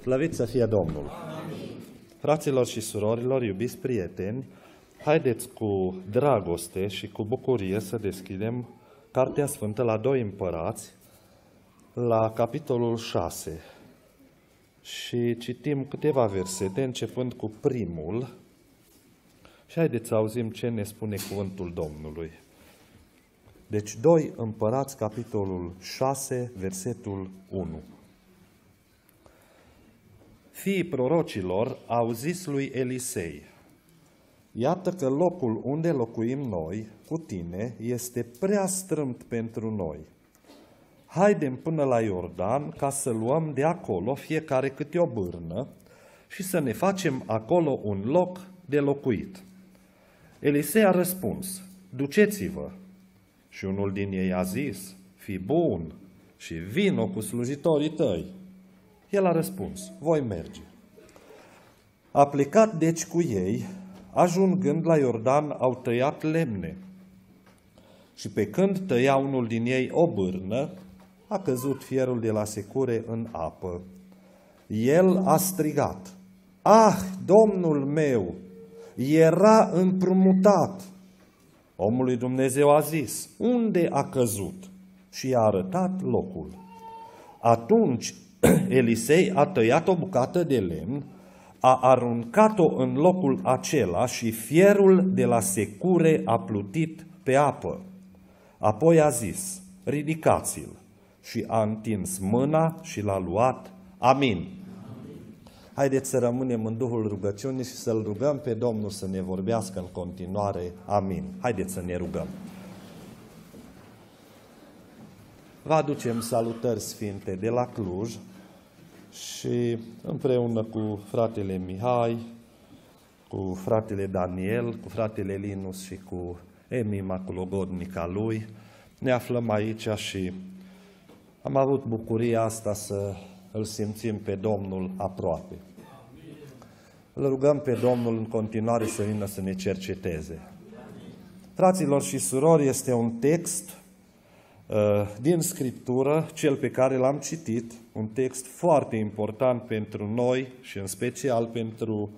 Slăvit să fie Domnul! Fraților și surorilor, iubiți prieteni, haideți cu dragoste și cu bucurie să deschidem Cartea Sfântă la doi împărați, la capitolul 6. Și citim câteva versete, începând cu primul, și haideți să auzim ce ne spune cuvântul Domnului. Deci, doi împărați, capitolul 6, versetul 1. Fiii prorocilor au zis lui Elisei, Iată că locul unde locuim noi, cu tine, este prea strâmt pentru noi. Haidem până la Iordan ca să luăm de acolo fiecare câte o bârnă și să ne facem acolo un loc de locuit. Elisei a răspuns, duceți-vă. Și unul din ei a zis, fi bun și vino cu slujitorii tăi. El a răspuns, voi merge. A plecat deci cu ei, ajungând la Iordan, au tăiat lemne. Și pe când tăia unul din ei o bârnă, a căzut fierul de la secure în apă. El a strigat, Ah, Domnul meu, era împrumutat. Omul lui Dumnezeu a zis, unde a căzut? Și i-a arătat locul. Atunci Elisei a tăiat o bucată de lemn, a aruncat-o în locul acela și fierul de la secure a plutit pe apă. Apoi a zis, ridicați-l și a întins mâna și l-a luat. Amin. Haideți să rămânem în Duhul rugăciunii și să-L rugăm pe Domnul să ne vorbească în continuare. Amin. Haideți să ne rugăm. Vă aducem salutări sfinte de la Cluj și împreună cu fratele Mihai, cu fratele Daniel, cu fratele Linus și cu Emi Maculogodnica lui, ne aflăm aici și am avut bucuria asta să îl simțim pe Domnul aproape. Îl rugăm pe Domnul în continuare să vină să ne cerceteze. Fraților și surori, este un text uh, din Scriptură, cel pe care l-am citit, un text foarte important pentru noi și în special pentru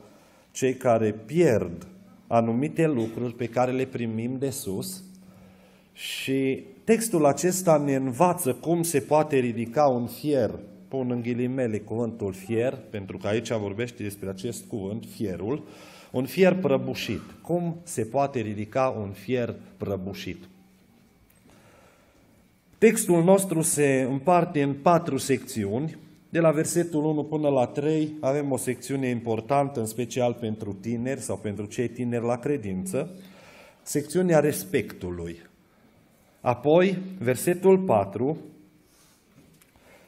cei care pierd anumite lucruri pe care le primim de sus și textul acesta ne învață cum se poate ridica un fier pun în ghilimele cuvântul fier, pentru că aici vorbește despre acest cuvânt, fierul, un fier prăbușit. Cum se poate ridica un fier prăbușit? Textul nostru se împarte în patru secțiuni. De la versetul 1 până la 3 avem o secțiune importantă, în special pentru tineri sau pentru cei tineri la credință, secțiunea respectului. Apoi, versetul 4,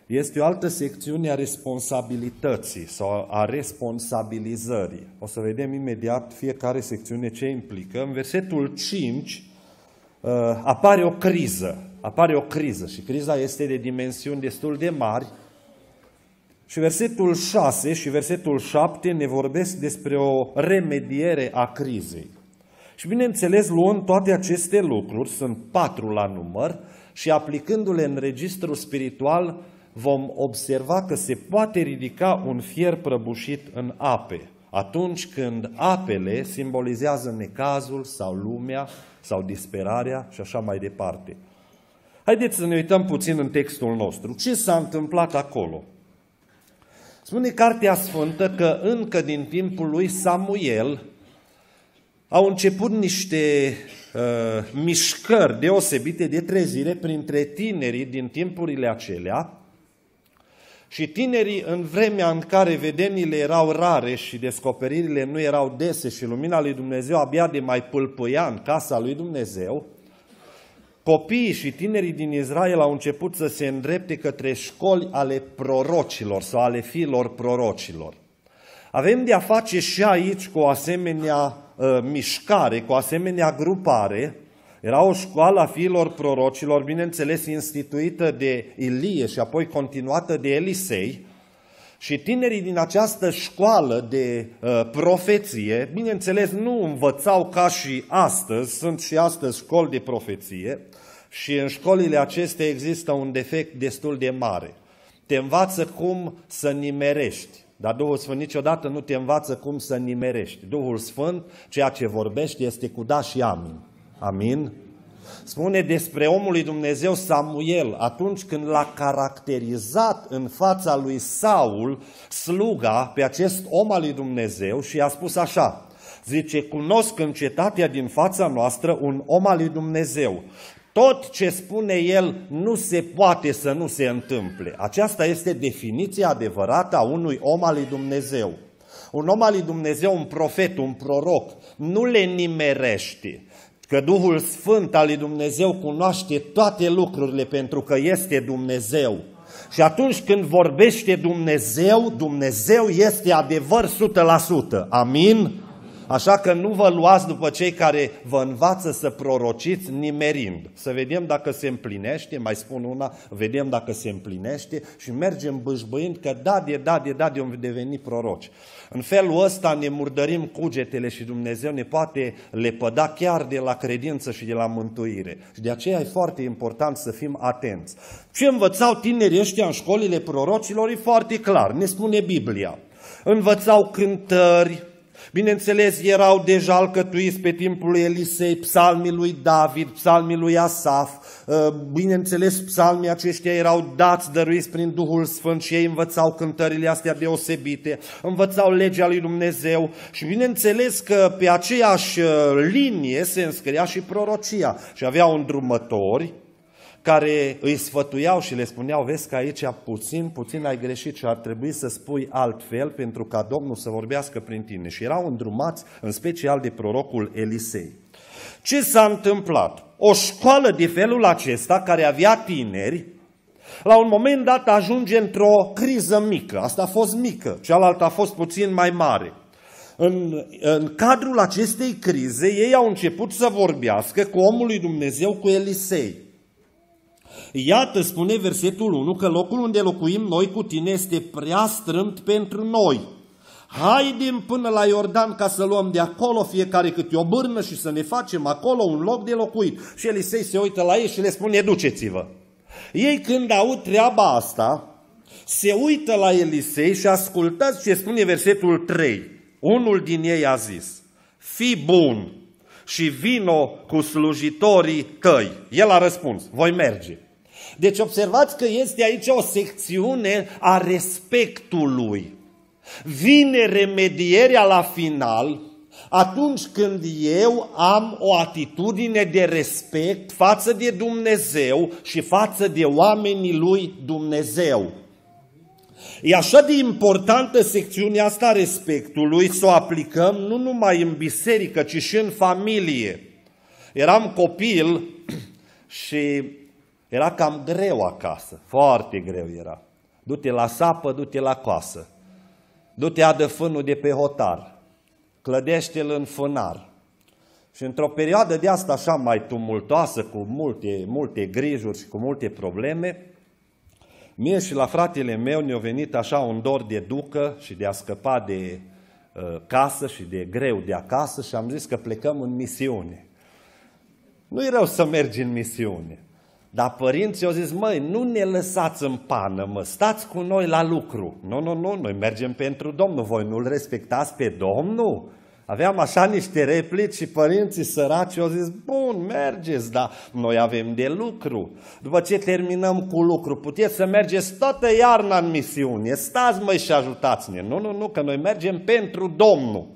este o altă secțiune a responsabilității sau a responsabilizării. O să vedem imediat fiecare secțiune ce implică. În versetul 5 uh, apare o criză. Apare o criză și criza este de dimensiuni destul de mari. Și versetul 6 și versetul 7 ne vorbesc despre o remediere a crizei. Și bineînțeles, luând toate aceste lucruri, sunt patru la număr, și aplicându-le în registrul spiritual, vom observa că se poate ridica un fier prăbușit în ape, atunci când apele simbolizează necazul sau lumea sau disperarea și așa mai departe. Haideți să ne uităm puțin în textul nostru. Ce s-a întâmplat acolo? Spune Cartea Sfântă că încă din timpul lui Samuel au început niște uh, mișcări deosebite de trezire printre tinerii din timpurile acelea, și tinerii, în vremea în care vedenile erau rare și descoperirile nu erau dese și lumina lui Dumnezeu abia de mai pâlpâia în casa lui Dumnezeu, copiii și tinerii din Israel au început să se îndrepte către școli ale prorocilor sau ale fiilor prorocilor. Avem de a face și aici cu o asemenea uh, mișcare, cu o asemenea grupare, era o școală a fiilor prorocilor, bineînțeles instituită de Ilie și apoi continuată de Elisei, și tinerii din această școală de uh, profeție, bineînțeles, nu învățau ca și astăzi, sunt și astăzi școli de profeție, și în școlile acestea există un defect destul de mare. Te învață cum să nimerești, dar Duhul Sfânt niciodată nu te învață cum să nimerești. Duhul Sfânt, ceea ce vorbește, este cu da și amin. Amin? Spune despre omul lui Dumnezeu Samuel, atunci când l-a caracterizat în fața lui Saul sluga pe acest om al lui Dumnezeu și i-a spus așa, zice, cunosc în cetatea din fața noastră un om al lui Dumnezeu. Tot ce spune el nu se poate să nu se întâmple. Aceasta este definiția adevărată a unui om al lui Dumnezeu. Un om al lui Dumnezeu, un profet, un proroc, nu le nimerește, că Duhul Sfânt al lui Dumnezeu cunoaște toate lucrurile pentru că este Dumnezeu. Și atunci când vorbește Dumnezeu, Dumnezeu este adevăr 100%. Amin? Așa că nu vă luați după cei care vă învață să prorociți nimerind. Să vedem dacă se împlinește, mai spun una, vedem dacă se împlinește și mergem bâșbâind că da, de da, de da, de vom deveni proroci. În felul ăsta ne murdărim cugetele și Dumnezeu ne poate lepăda chiar de la credință și de la mântuire. Și de aceea e foarte important să fim atenți. Ce învățau tinerii ăștia în școlile prorocilor e foarte clar, ne spune Biblia. Învățau cântări, Bineînțeles, erau deja alcătuiți pe timpul lui Elisei psalmii lui David, psalmii lui Asaf. Uh, bineînțeles, psalmii aceștia erau dați, dăruiți prin Duhul Sfânt și ei învățau cântările astea deosebite, învățau legea lui Dumnezeu. Și bineînțeles că pe aceeași uh, linie se înscria și prorocia. Și aveau îndrumători care îi sfătuiau și le spuneau, vezi că aici puțin, puțin ai greșit și ar trebui să spui altfel pentru ca Domnul să vorbească prin tine. Și erau îndrumați în special de prorocul Elisei. Ce s-a întâmplat? O școală de felul acesta, care avea tineri, la un moment dat ajunge într-o criză mică. Asta a fost mică, cealaltă a fost puțin mai mare. În, în cadrul acestei crize, ei au început să vorbească cu omul lui Dumnezeu, cu Elisei. Iată, spune versetul 1, că locul unde locuim noi cu tine este prea strâmt pentru noi. Haidem până la Iordan ca să luăm de acolo fiecare câte o bârnă și să ne facem acolo un loc de locuit. Și Elisei se uită la ei și le spune, duceți-vă. Ei când aud treaba asta, se uită la Elisei și ascultați ce spune versetul 3. Unul din ei a zis, fi bun și vino cu slujitorii tăi. El a răspuns, voi merge. Deci observați că este aici o secțiune a respectului. Vine remedierea la final atunci când eu am o atitudine de respect față de Dumnezeu și față de oamenii lui Dumnezeu. E așa de importantă secțiunea asta respectului să o aplicăm nu numai în biserică, ci și în familie. Eram copil și era cam greu acasă, foarte greu era. Du-te la sapă, du-te la coasă. Du-te adă fânul de pe hotar. Clădește-l în fânar. Și într-o perioadă de asta așa mai tumultoasă, cu multe, multe grijuri și cu multe probleme, mie și la fratele meu ne-a venit așa un dor de ducă și de a scăpa de uh, casă și de greu de acasă și am zis că plecăm în misiune. Nu e rău să mergi în misiune. Dar părinții au zis, măi, nu ne lăsați în pană, mă, stați cu noi la lucru. Nu, nu, nu, noi mergem pentru Domnul, voi nu-L respectați pe Domnul? Aveam așa niște replici și părinții săraci au zis, bun, mergeți, dar noi avem de lucru. După ce terminăm cu lucru, puteți să mergeți toată iarna în misiune, stați măi și ajutați-ne. Nu, nu, nu, că noi mergem pentru Domnul.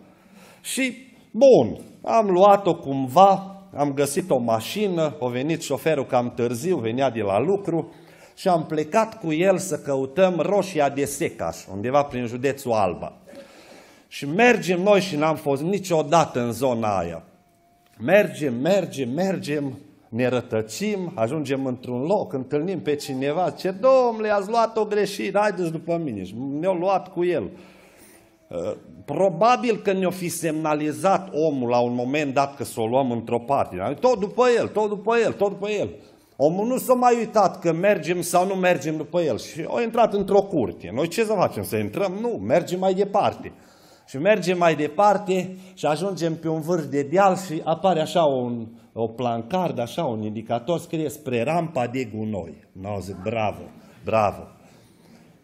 Și, bun, am luat-o cumva, am găsit o mașină, a venit șoferul cam târziu, venea de la lucru și am plecat cu el să căutăm roșia de secaș, undeva prin județul Alba. Și mergem noi și n-am fost niciodată în zona aia. Mergem, mergem, mergem, ne rătăcim, ajungem într-un loc, întâlnim pe cineva, ce domnule, ați luat o greșit, haideți după mine. Și ne-au luat cu el. Uh, probabil că ne-o fi semnalizat omul la un moment dat că să o luăm într-o parte. Tot după el, tot după el, tot după el. Omul nu s-a mai uitat că mergem sau nu mergem după el și a intrat într-o curte. Noi ce să facem? Să intrăm? Nu, mergem mai departe. Și mergem mai departe și ajungem pe un vârf de deal și apare așa un, o plancardă, așa un indicator, scrie spre rampa de gunoi. Nu, zic, bravo, bravo.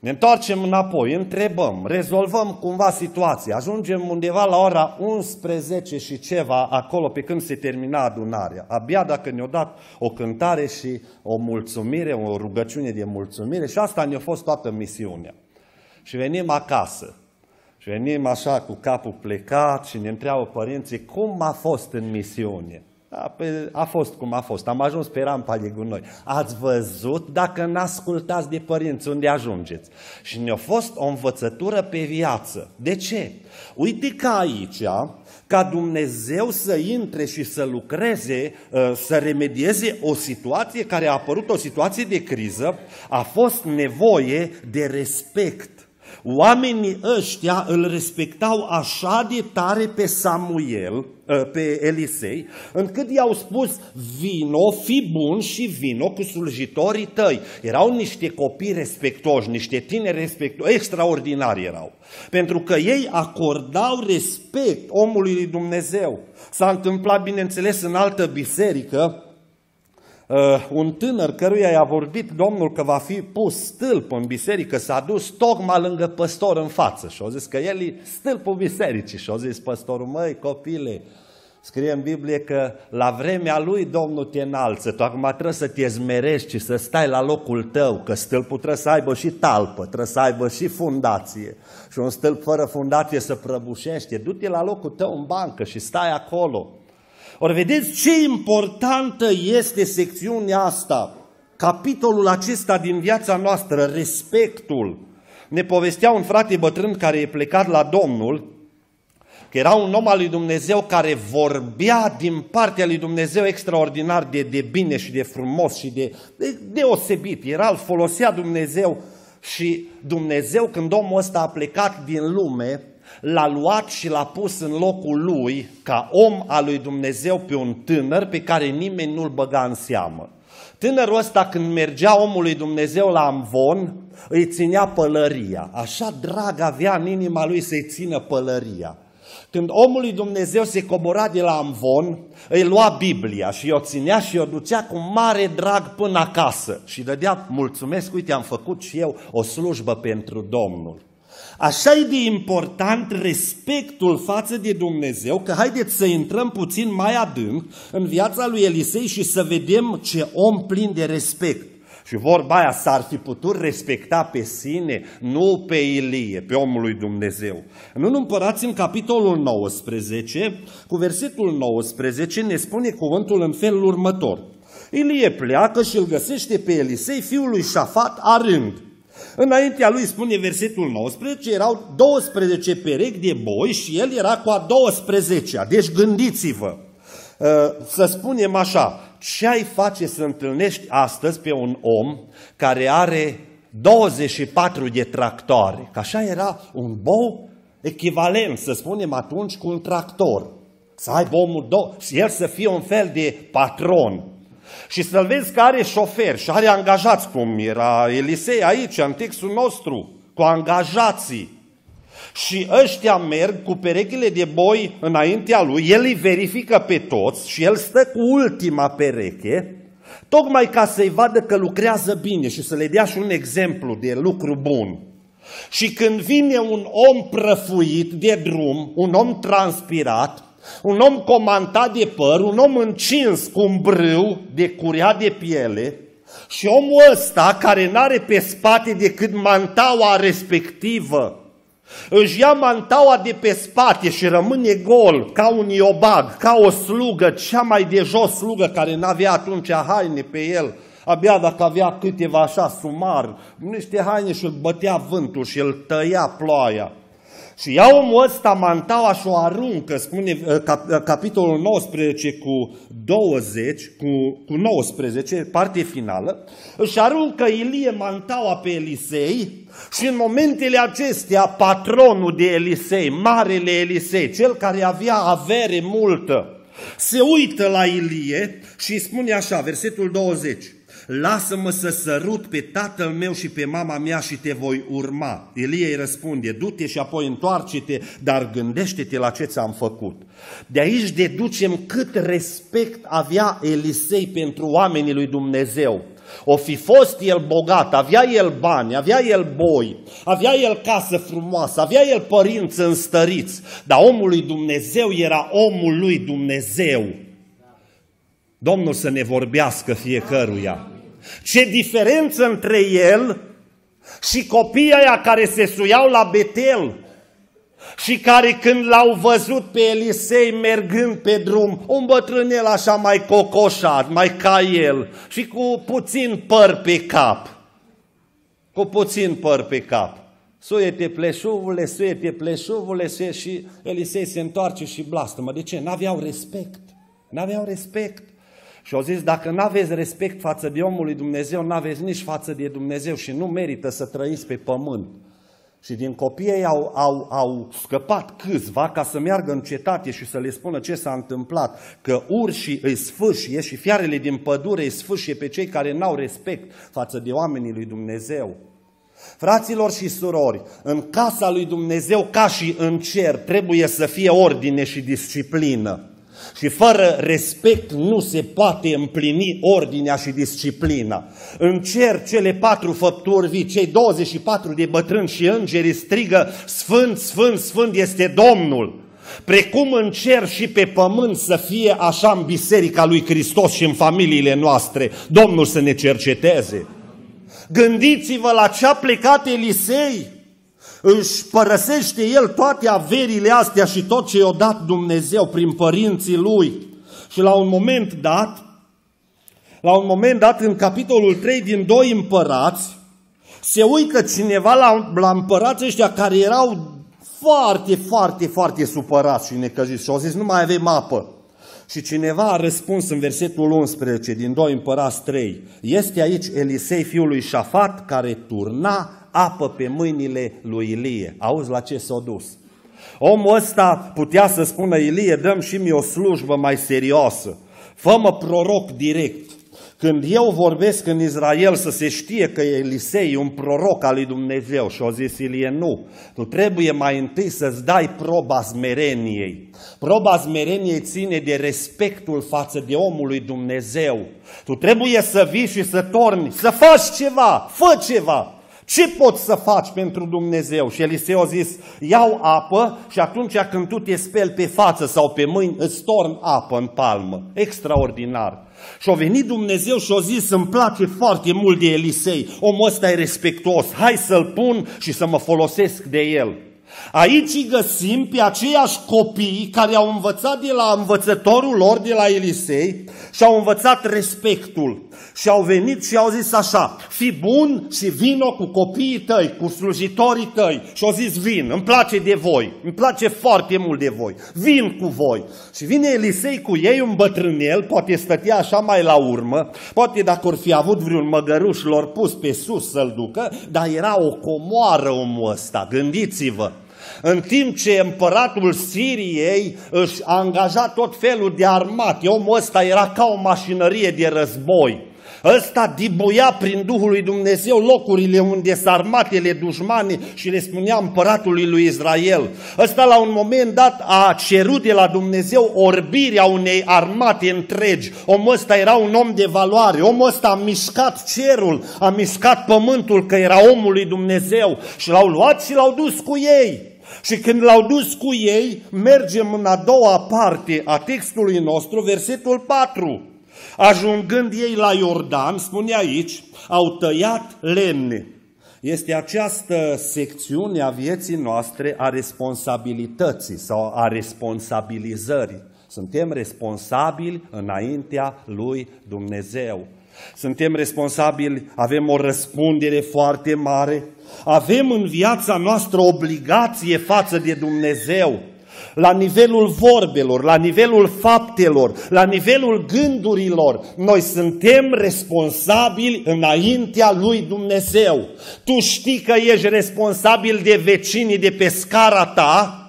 Ne întoarcem înapoi, întrebăm, rezolvăm cumva situația, ajungem undeva la ora 11 și ceva acolo pe când se termina adunarea. Abia dacă ne-au dat o cântare și o mulțumire, o rugăciune de mulțumire și asta ne-a fost toată misiunea. Și venim acasă. Și venim așa cu capul plecat și ne întreabă părinții cum a fost în misiune. A, pe, a fost cum a fost. Am ajuns pe rampa de gunoi. Ați văzut dacă n-ascultați de părinți unde ajungeți. Și ne-a fost o învățătură pe viață. De ce? Uite că aici, ca Dumnezeu să intre și să lucreze, ă, să remedieze o situație care a apărut, o situație de criză, a fost nevoie de respect Oamenii ăștia îl respectau așa de tare pe Samuel, ă, pe Elisei, încât i-au spus, vino, fi bun și vino cu slujitorii tăi. Erau niște copii respectoși, niște tineri respectoși, extraordinari erau. Pentru că ei acordau respect omului lui Dumnezeu. S-a întâmplat, bineînțeles, în altă biserică, Uh, un tânăr căruia i-a vorbit Domnul că va fi pus stâlp în biserică, s-a dus tocmai lângă păstor în față și a zis că el e stâlpul bisericii și a zis păstorul, măi copile, scrie în Biblie că la vremea lui Domnul te înalță, tu acum trebuie să te zmerești și să stai la locul tău, că stâlpul trebuie să aibă și talpă, trebuie să aibă și fundație și un stâlp fără fundație să prăbușește, du-te la locul tău în bancă și stai acolo. Ori vedeți ce importantă este secțiunea asta, capitolul acesta din viața noastră, respectul. Ne povestea un frate bătrân care e plecat la Domnul, că era un om al lui Dumnezeu care vorbea din partea lui Dumnezeu extraordinar de, de bine și de frumos și de, de deosebit. Era, îl folosea Dumnezeu și Dumnezeu când omul ăsta a plecat din lume, l-a luat și l-a pus în locul lui ca om al lui Dumnezeu pe un tânăr pe care nimeni nu-l băga în seamă. Tânărul ăsta când mergea omului Dumnezeu la Amvon, îi ținea pălăria. Așa drag avea în inima lui să-i țină pălăria. Când omul lui Dumnezeu se cobora de la Amvon, îi lua Biblia și o ținea și o ducea cu mare drag până acasă și dădea, mulțumesc, uite, am făcut și eu o slujbă pentru Domnul. Așa e de important respectul față de Dumnezeu, că haideți să intrăm puțin mai adânc în viața lui Elisei și să vedem ce om plin de respect. Și vorba aia s-ar fi putut respecta pe sine, nu pe Ilie, pe omul lui Dumnezeu. În împărați în capitolul 19, cu versetul 19, ne spune cuvântul în felul următor. Ilie pleacă și îl găsește pe Elisei, fiul lui Șafat, arând. Înaintea lui spune versetul 19, erau 12 perechi de boi și el era cu a 12-a. Deci gândiți-vă, uh, să spunem așa, ce ai face să întâlnești astăzi pe un om care are 24 de tractoare? Că așa era un bou echivalent, să spunem atunci, cu un tractor. Să aibă omul două, și el să fie un fel de patron. Și să-l vezi că are șofer și are angajați, cum era Elisei aici, în textul nostru, cu angajații. Și ăștia merg cu perechile de boi înaintea lui, el îi verifică pe toți și el stă cu ultima pereche, tocmai ca să-i vadă că lucrează bine și să le dea și un exemplu de lucru bun. Și când vine un om prăfuit de drum, un om transpirat, un om comandat de păr, un om încins cu un brâu de curea de piele și omul ăsta care n-are pe spate decât mantaua respectivă, își ia mantaua de pe spate și rămâne gol, ca un iobag, ca o slugă, cea mai de jos slugă care n-avea atunci haine pe el, abia dacă avea câteva așa sumar, niște haine și îl bătea vântul și îl tăia ploaia. Și ia omul ăsta mantaua și o aruncă, spune uh, cap, uh, capitolul 19 cu 20, cu, cu 19, parte finală, își aruncă Ilie mantaua pe Elisei și în momentele acestea patronul de Elisei, marele Elisei, cel care avea avere multă, se uită la Ilie și spune așa, versetul 20, lasă-mă să sărut pe tatăl meu și pe mama mea și te voi urma. Elie îi răspunde, du-te și apoi întoarce-te, dar gândește-te la ce ți-am făcut. De aici deducem cât respect avea Elisei pentru oamenii lui Dumnezeu. O fi fost el bogat, avea el bani, avea el boi, avea el casă frumoasă, avea el părinți înstăriți, dar omul lui Dumnezeu era omul lui Dumnezeu. Domnul să ne vorbească fiecăruia. Ce diferență între el și copiii aia care se suiau la Betel și care când l-au văzut pe Elisei mergând pe drum, un bătrânel așa mai cocoșat, mai ca el și cu puțin păr pe cap, cu puțin păr pe cap. Suie-te pleșuvule, suie-te pleșuvule, suie și Elisei se întoarce și blastămă. De ce? N-aveau respect. N-aveau respect. Și au zis, dacă nu aveți respect față de omul lui Dumnezeu, nu aveți nici față de Dumnezeu și nu merită să trăiți pe pământ. Și din copii au, au, au scăpat câțiva ca să meargă în cetate și să le spună ce s-a întâmplat, că urșii îi sfâșie și fiarele din pădure îi sfâșie pe cei care n-au respect față de oamenii lui Dumnezeu. Fraților și surori, în casa lui Dumnezeu, ca și în cer, trebuie să fie ordine și disciplină. Și fără respect nu se poate împlini ordinea și disciplina. În cer cele patru făpturi vii, cei 24 de bătrâni și îngeri strigă, Sfânt, Sfânt, Sfânt este Domnul. Precum în cer și pe pământ să fie așa în biserica lui Hristos și în familiile noastre. Domnul să ne cerceteze. Gândiți-vă la ce a plecat Elisei își părăsește el toate averile astea și tot ce i-a dat Dumnezeu prin părinții lui. Și la un moment dat, la un moment dat, în capitolul 3 din doi împărați, se uită cineva la, la împărați ăștia care erau foarte, foarte, foarte supărați și necăjiți și au zis, nu mai avem apă. Și cineva a răspuns în versetul 11 din 2 împărați 3, este aici Elisei fiul lui Șafat care turna apă pe mâinile lui Ilie. Auzi la ce s-a dus? Omul ăsta putea să spună, Ilie, dăm și mie o slujbă mai serioasă. Fă-mă proroc direct. Când eu vorbesc în Israel să se știe că Elisei e un proroc al lui Dumnezeu și o zis Ilie, nu, tu trebuie mai întâi să-ți dai proba smereniei. Proba smereniei ține de respectul față de omul lui Dumnezeu. Tu trebuie să vii și să torni, să faci ceva, fă ceva. Ce poți să faci pentru Dumnezeu? Și Eliseu a zis, iau apă și atunci când tu te speli pe față sau pe mâini, îți torn apă în palmă. Extraordinar. Și a venit Dumnezeu și a zis, îmi place foarte mult de Elisei, omul ăsta e respectuos, hai să-l pun și să mă folosesc de el. Aici îi găsim pe aceiași copii care au învățat de la învățătorul lor, de la Elisei, și au învățat respectul. Și au venit și au zis așa, fi bun și vino cu copiii tăi, cu slujitorii tăi. Și au zis, vin, îmi place de voi, îmi place foarte mult de voi, vin cu voi. Și vine Elisei cu ei, un bătrânel, poate stătea așa mai la urmă, poate dacă or fi avut vreun măgăruș, lor pus pe sus să-l ducă, dar era o comoară omul ăsta, gândiți-vă. În timp ce împăratul Siriei își a angajat tot felul de armate, omul ăsta era ca o mașinărie de război. Ăsta dibuia prin Duhul lui Dumnezeu locurile unde s armatele dușmane și le spunea împăratului lui Israel. Ăsta la un moment dat a cerut de la Dumnezeu orbirea unei armate întregi. Omul ăsta era un om de valoare, omul ăsta a mișcat cerul, a mișcat pământul că era omul lui Dumnezeu și l-au luat și l-au dus cu ei. Și când l-au dus cu ei, mergem în a doua parte a textului nostru, versetul 4. Ajungând ei la Iordan, spune aici, au tăiat lemne. Este această secțiune a vieții noastre a responsabilității sau a responsabilizării. Suntem responsabili înaintea lui Dumnezeu. Suntem responsabili, avem o răspundere foarte mare, avem în viața noastră obligație față de Dumnezeu, la nivelul vorbelor, la nivelul faptelor, la nivelul gândurilor. Noi suntem responsabili înaintea lui Dumnezeu. Tu știi că ești responsabil de vecinii de pe scara ta,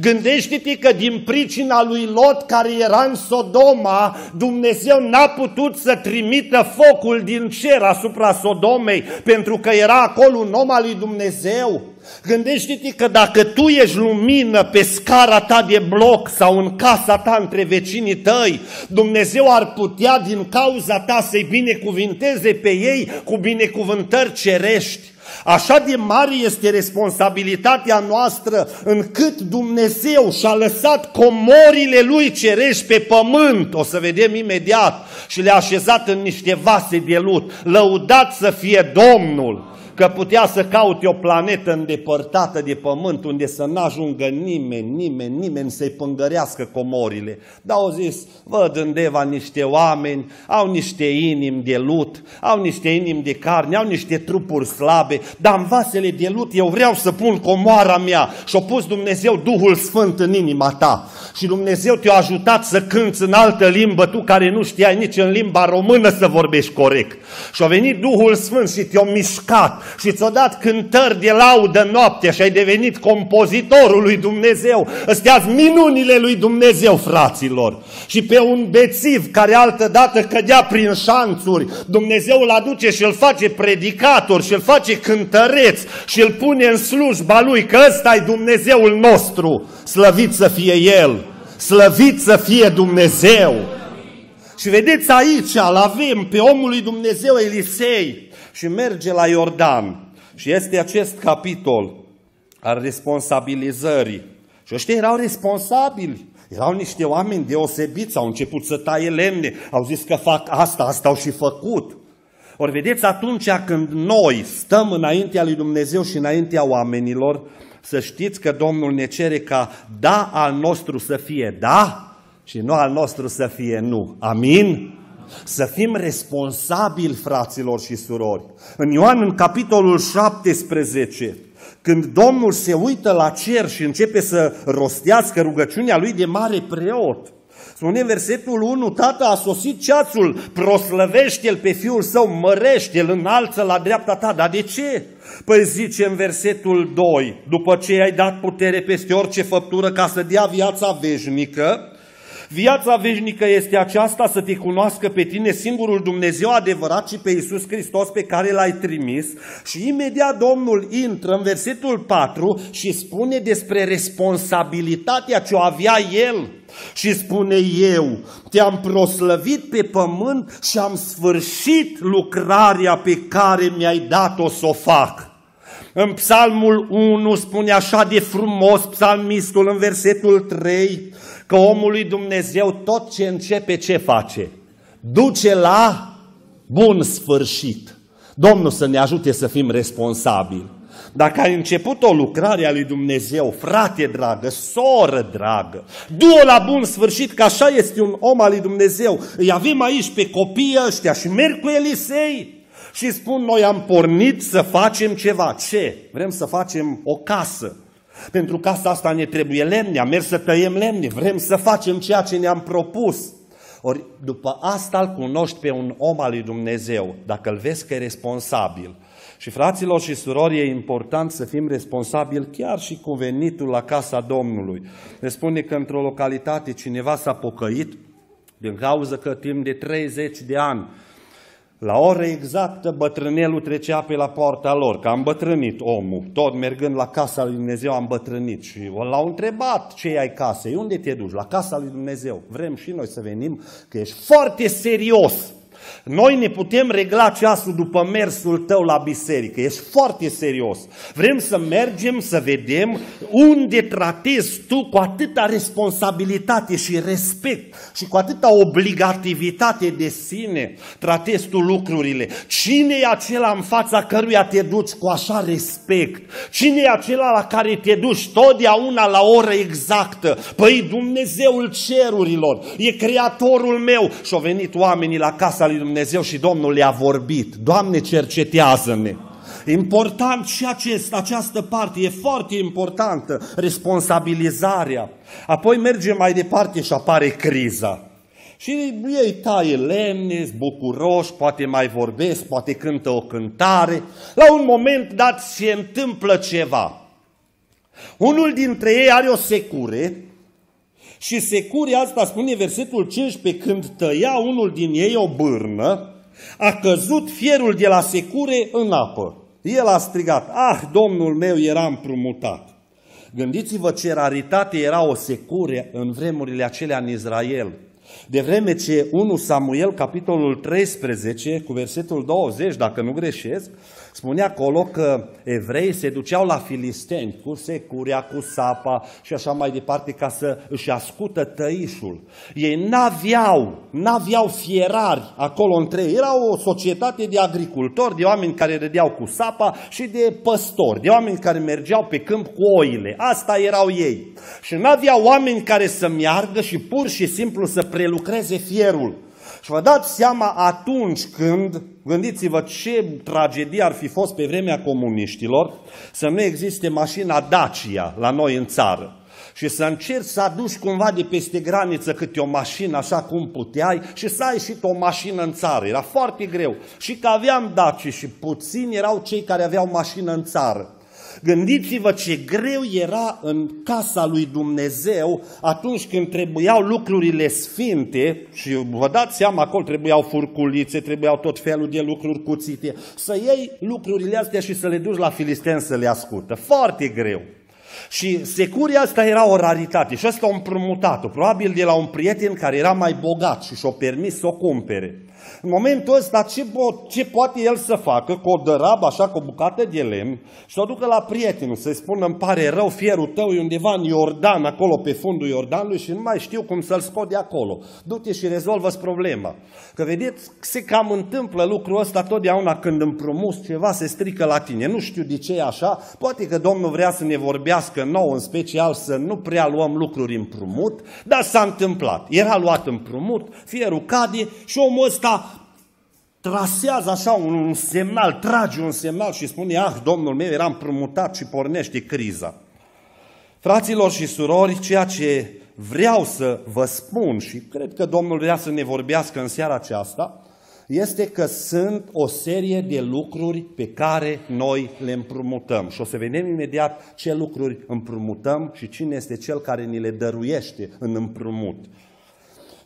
Gândește-te că din pricina lui Lot care era în Sodoma, Dumnezeu n-a putut să trimită focul din cer asupra Sodomei, pentru că era acolo un om al lui Dumnezeu. Gândește-te că dacă tu ești lumină pe scara ta de bloc sau în casa ta între vecinii tăi, Dumnezeu ar putea din cauza ta să-i binecuvinteze pe ei cu binecuvântări cerești. Așa de mare este responsabilitatea noastră încât Dumnezeu și-a lăsat comorile Lui cerești pe pământ, o să vedem imediat, și le-a așezat în niște vase de lut. Lăudat să fie Domnul! Că putea să caute o planetă îndepărtată de pământ unde să n-ajungă nimeni, nimeni, nimeni să-i pângărească comorile. Dar au zis, văd în Deva niște oameni, au niște inimi de lut, au niște inimi de carne, au niște trupuri slabe, dar în vasele de lut eu vreau să pun comoara mea și a pus Dumnezeu Duhul Sfânt în inima ta. Și Dumnezeu te-a ajutat să cânți în altă limbă, tu care nu știai nici în limba română să vorbești corect. Și a venit Duhul Sfânt și te-a mișcat și ți-a dat cântări de laudă noaptea și ai devenit compozitorul lui Dumnezeu. Astea minunile lui Dumnezeu, fraților. Și pe un bețiv care altă dată cădea prin șanțuri, Dumnezeu îl aduce și îl face predicator și îl face cântăreț și îl pune în slujba lui, că ăsta e Dumnezeul nostru. Slăvit să fie El, slăvit să fie Dumnezeu. Și vedeți aici, îl avem pe omul lui Dumnezeu Elisei, și merge la Iordan. Și este acest capitol al responsabilizării. Și ăștia erau responsabili. Erau niște oameni deosebiți, au început să taie lemne, au zis că fac asta, asta au și făcut. Ori vedeți, atunci când noi stăm înaintea lui Dumnezeu și înaintea oamenilor, să știți că Domnul ne cere ca da al nostru să fie da și nu al nostru să fie nu. Amin? Să fim responsabili, fraților și surori. În Ioan, în capitolul 17, când Domnul se uită la cer și începe să rostească rugăciunea lui de mare preot, Spune versetul 1, Tată, a sosit ceasul, proslăvește-l pe fiul său, mărește-l, înalță la dreapta ta. Dar de ce? Păi zice în versetul 2, după ce ai dat putere peste orice făptură ca să dea viața veșnică, Viața veșnică este aceasta să te cunoască pe tine singurul Dumnezeu adevărat și pe Iisus Hristos pe care l-ai trimis. Și imediat Domnul intră în versetul 4 și spune despre responsabilitatea ce o avea El. Și spune eu, te-am proslăvit pe pământ și am sfârșit lucrarea pe care mi-ai dat-o să o fac. În psalmul 1 spune așa de frumos psalmistul în versetul 3, că omul lui Dumnezeu tot ce începe, ce face? Duce la bun sfârșit. Domnul să ne ajute să fim responsabili. Dacă ai început o lucrare a lui Dumnezeu, frate dragă, soră dragă, du-o la bun sfârșit, că așa este un om al lui Dumnezeu. Îi avem aici pe copiii ăștia și merg cu Elisei și spun, noi am pornit să facem ceva. Ce? Vrem să facem o casă. Pentru casa asta ne trebuie lemne, am mers să tăiem lemne, vrem să facem ceea ce ne-am propus. Ori după asta îl cunoști pe un om al lui Dumnezeu, dacă îl vezi că e responsabil. Și fraților și surori, e important să fim responsabili chiar și cu venitul la casa Domnului. Ne spune că într-o localitate cineva s-a pocăit din cauza că timp de 30 de ani la oră exactă, bătrânelul trecea pe la poarta lor, că am bătrânit omul, tot mergând la casa lui Dumnezeu am bătrânit și l-au întrebat ce ai casei, unde te duci? La casa lui Dumnezeu. Vrem și noi să venim, că ești foarte serios noi ne putem regla ceasul după mersul tău la biserică. Ești foarte serios. Vrem să mergem să vedem unde tratezi tu cu atâta responsabilitate și respect și cu atâta obligativitate de sine tratezi tu lucrurile. Cine e acela în fața căruia te duci cu așa respect? Cine e acela la care te duci totdeauna la oră exactă? Păi Dumnezeul cerurilor, e creatorul meu. Și au venit oamenii la casa lui Dumnezeu și Domnul le-a vorbit. Doamne, cercetează-ne! Important și acest, această parte e foarte importantă, responsabilizarea. Apoi mergem mai departe și apare criza. Și ei taie lemne, bucuroși, poate mai vorbesc, poate cântă o cântare. La un moment dat se întâmplă ceva. Unul dintre ei are o secure și securia asta spune versetul 15, când tăia unul din ei o bârnă, a căzut fierul de la secure în apă. El a strigat, ah, Domnul meu era împrumutat. Gândiți-vă ce raritate era o secure în vremurile acelea în Israel. De vreme ce 1 Samuel, capitolul 13, cu versetul 20, dacă nu greșesc, Spune acolo că evrei se duceau la filisteni cu securea, cu sapa și așa mai departe ca să își ascută tăișul. Ei n-aveau, n-aveau fierari acolo între ei. Era o societate de agricultori, de oameni care râdeau cu sapa și de păstori, de oameni care mergeau pe câmp cu oile. Asta erau ei. Și n-aveau oameni care să meargă și pur și simplu să prelucreze fierul. Și vă dați seama atunci când, gândiți-vă ce tragedie ar fi fost pe vremea comuniștilor, să nu existe mașina Dacia la noi în țară și să încerci să aduci cumva de peste graniță câte o mașină așa cum puteai și să ai și o mașină în țară. Era foarte greu. Și că aveam Daci și puțini erau cei care aveau mașină în țară. Gândiți-vă ce greu era în casa lui Dumnezeu atunci când trebuiau lucrurile sfinte și vă dați seama, acolo trebuiau furculițe, trebuiau tot felul de lucruri cuțite, să iei lucrurile astea și să le duci la filisteni să le ascultă. Foarte greu. Și securia asta era o raritate și ăsta a împrumutat-o, probabil de la un prieten care era mai bogat și și-o permis să o cumpere. În momentul ăsta, ce, po- ce poate el să facă cu o dărabă așa, cu o bucată de lemn și să o ducă la prietenul, să-i spună, îmi pare rău, fierul tău e undeva în Iordan, acolo pe fundul Iordanului și nu mai știu cum să-l scot de acolo. Du-te și rezolvă problema. Că vedeți, se cam întâmplă lucrul ăsta totdeauna când împrumuți ceva, se strică la tine. Nu știu de ce e așa, poate că Domnul vrea să ne vorbească nou, în special să nu prea luăm lucruri împrumut, dar s-a întâmplat. Era luat împrumut, fierul cade și omul ăsta trasează așa un, un semnal, trage un semnal și spune, ah, Domnul meu era împrumutat și pornește criza. Fraților și surori, ceea ce vreau să vă spun și cred că Domnul vrea să ne vorbească în seara aceasta, este că sunt o serie de lucruri pe care noi le împrumutăm. Și o să vedem imediat ce lucruri împrumutăm și cine este cel care ni le dăruiește în împrumut.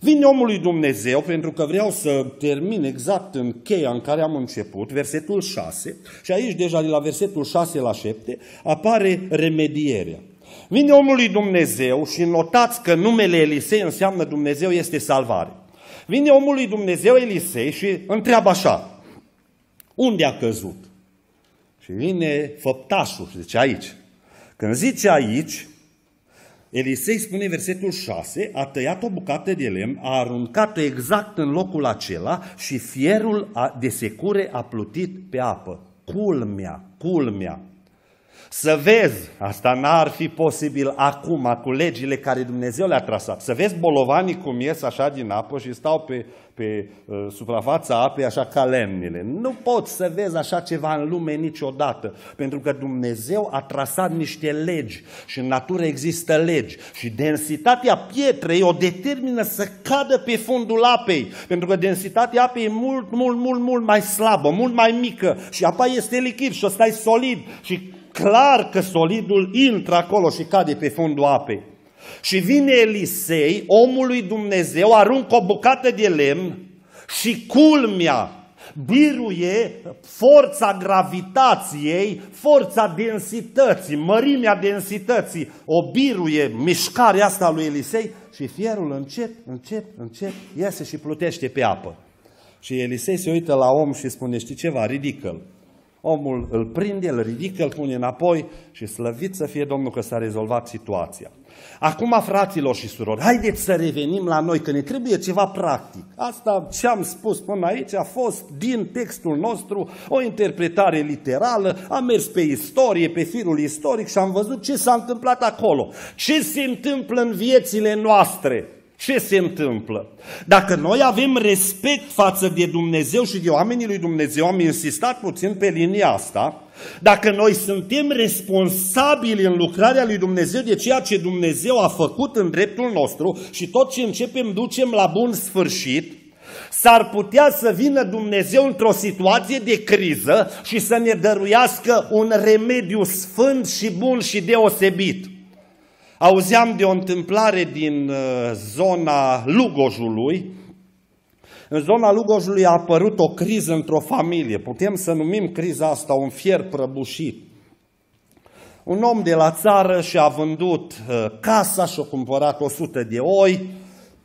Vine omul lui Dumnezeu, pentru că vreau să termin exact în cheia în care am început, versetul 6, și aici deja de la versetul 6 la 7 apare remedierea. Vine omul lui Dumnezeu și notați că numele Elisei înseamnă Dumnezeu este salvare. Vine omul lui Dumnezeu Elisei și întreabă așa, unde a căzut? Și vine făptașul și zice aici. Când zice aici, Elisei spune versetul 6, a tăiat o bucată de lemn, a aruncat-o exact în locul acela și fierul de secure a plutit pe apă. Culmea, culmea. Să vezi, asta n-ar fi posibil acum cu legile care Dumnezeu le-a trasat, să vezi bolovanii cum ies așa din apă și stau pe, pe uh, suprafața apei așa ca lemnele. Nu poți să vezi așa ceva în lume niciodată, pentru că Dumnezeu a trasat niște legi și în natură există legi și densitatea pietrei o determină să cadă pe fundul apei, pentru că densitatea apei e mult, mult, mult, mult mai slabă, mult mai mică și apa este lichid și ăsta e solid și clar că solidul intră acolo și cade pe fundul apei. Și vine Elisei, omul lui Dumnezeu, aruncă o bucată de lemn și culmea biruie forța gravitației, forța densității, mărimea densității, o biruie mișcarea asta lui Elisei și fierul încet, încet, încet iese și plutește pe apă. Și Elisei se uită la om și spune, știi ceva, ridică-l. Omul îl prinde, îl ridică, îl pune înapoi și slăvit să fie Domnul că s-a rezolvat situația. Acum, fraților și surori, haideți să revenim la noi, că ne trebuie ceva practic. Asta ce am spus până aici a fost din textul nostru o interpretare literală, am mers pe istorie, pe firul istoric și am văzut ce s-a întâmplat acolo. Ce se întâmplă în viețile noastre? Ce se întâmplă? Dacă noi avem respect față de Dumnezeu și de oamenii lui Dumnezeu, am insistat puțin pe linia asta, dacă noi suntem responsabili în lucrarea lui Dumnezeu de ceea ce Dumnezeu a făcut în dreptul nostru și tot ce începem ducem la bun sfârșit, s-ar putea să vină Dumnezeu într-o situație de criză și să ne dăruiască un remediu sfânt și bun și deosebit. Auzeam de o întâmplare din uh, zona Lugojului, În zona Lugojului a apărut o criză într-o familie. Putem să numim criza asta un fier prăbușit. Un om de la țară și-a vândut uh, casa și-a cumpărat 100 de oi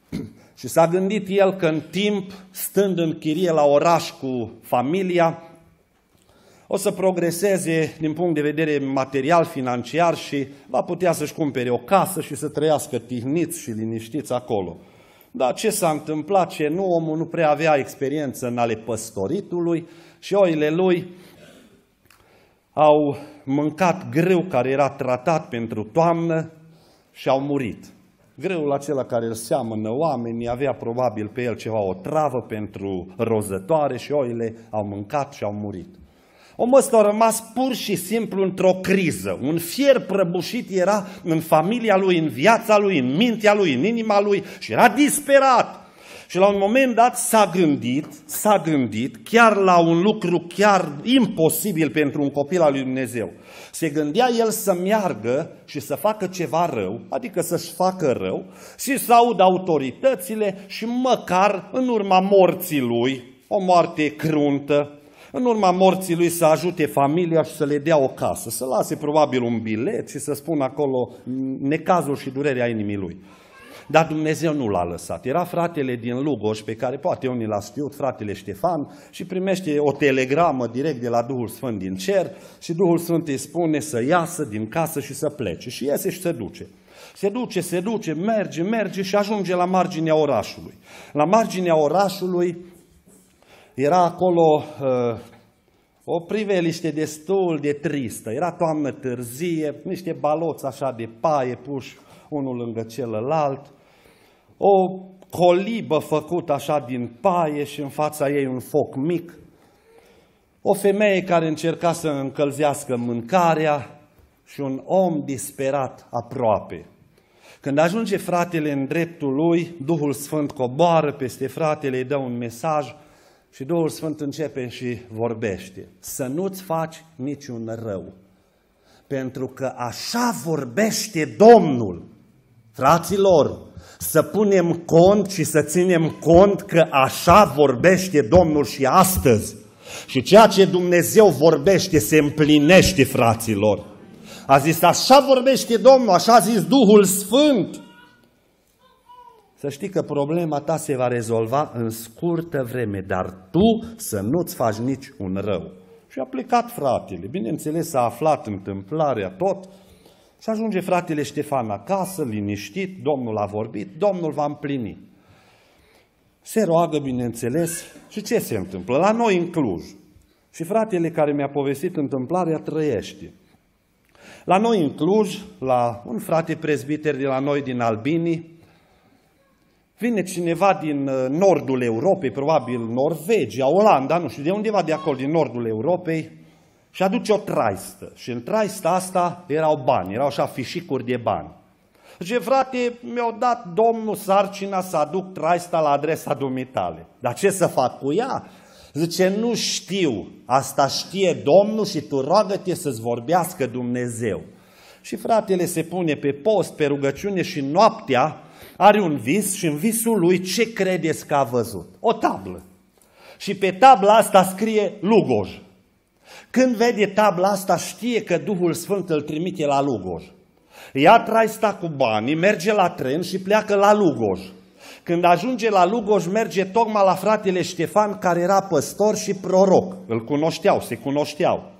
și s-a gândit el că în timp, stând în chirie la oraș cu familia, o să progreseze din punct de vedere material, financiar și va putea să-și cumpere o casă și să trăiască tihniți și liniștiți acolo. Dar ce s-a întâmplat, ce nu, omul nu prea avea experiență în ale păstoritului și oile lui au mâncat grâu care era tratat pentru toamnă și au murit. Greul acela care îl seamănă oamenii avea probabil pe el ceva o travă pentru rozătoare și oile au mâncat și au murit. Omul ăsta a rămas pur și simplu într-o criză. Un fier prăbușit era în familia lui, în viața lui, în mintea lui, în inima lui și era disperat. Și la un moment dat s-a gândit, s-a gândit chiar la un lucru chiar imposibil pentru un copil al lui Dumnezeu. Se gândea el să meargă și să facă ceva rău, adică să-și facă rău și să audă autoritățile și măcar în urma morții lui, o moarte cruntă, în urma morții lui să ajute familia și să le dea o casă, să lase probabil un bilet și să spună acolo necazul și durerea inimii lui. Dar Dumnezeu nu l-a lăsat. Era fratele din Lugoș, pe care poate unii l-a știut, fratele Ștefan, și primește o telegramă direct de la Duhul Sfânt din cer și Duhul Sfânt îi spune să iasă din casă și să plece. Și iese și se duce. Se duce, se duce, merge, merge și ajunge la marginea orașului. La marginea orașului era acolo uh, o priveliște destul de tristă. Era toamnă târzie, niște baloți așa de paie puși unul lângă celălalt, o colibă făcută așa din paie și în fața ei un foc mic, o femeie care încerca să încălzească mâncarea și un om disperat aproape. Când ajunge fratele în dreptul lui, Duhul Sfânt coboară peste fratele, îi dă un mesaj – și Duhul Sfânt începe și vorbește. Să nu-ți faci niciun rău. Pentru că așa vorbește Domnul. Fraților, să punem cont și să ținem cont că așa vorbește Domnul și astăzi. Și ceea ce Dumnezeu vorbește se împlinește, fraților. A zis, așa vorbește Domnul, așa a zis Duhul Sfânt. Să știi că problema ta se va rezolva în scurtă vreme, dar tu să nu-ți faci nici un rău. Și a plecat fratele. Bineînțeles, a aflat întâmplarea tot și ajunge fratele Ștefan acasă, liniștit, Domnul a vorbit, Domnul va împlini. Se roagă, bineînțeles, și ce se întâmplă? La noi în Cluj. Și fratele care mi-a povestit întâmplarea trăiește. La noi în Cluj, la un frate prezbiter de la noi din Albini, Vine cineva din uh, nordul Europei, probabil Norvegia, Olanda, nu știu, de undeva de acolo, din nordul Europei, și aduce o traistă. Și în traista asta erau bani, erau așa fișicuri de bani. Zice, frate, mi-a dat domnul sarcina să aduc traista la adresa dumitale. Dar ce să fac cu ea? Zice, nu știu, asta știe Domnul și tu roagă-te să-ți vorbească Dumnezeu. Și fratele se pune pe post, pe rugăciune și noaptea are un vis și în visul lui ce credeți că a văzut? O tablă. Și pe tabla asta scrie Lugoj. Când vede tabla asta știe că Duhul Sfânt îl trimite la Lugoj. Ia traista cu banii, merge la tren și pleacă la Lugoj. Când ajunge la Lugoj, merge tocmai la fratele Ștefan, care era păstor și proroc. Îl cunoșteau, se cunoșteau.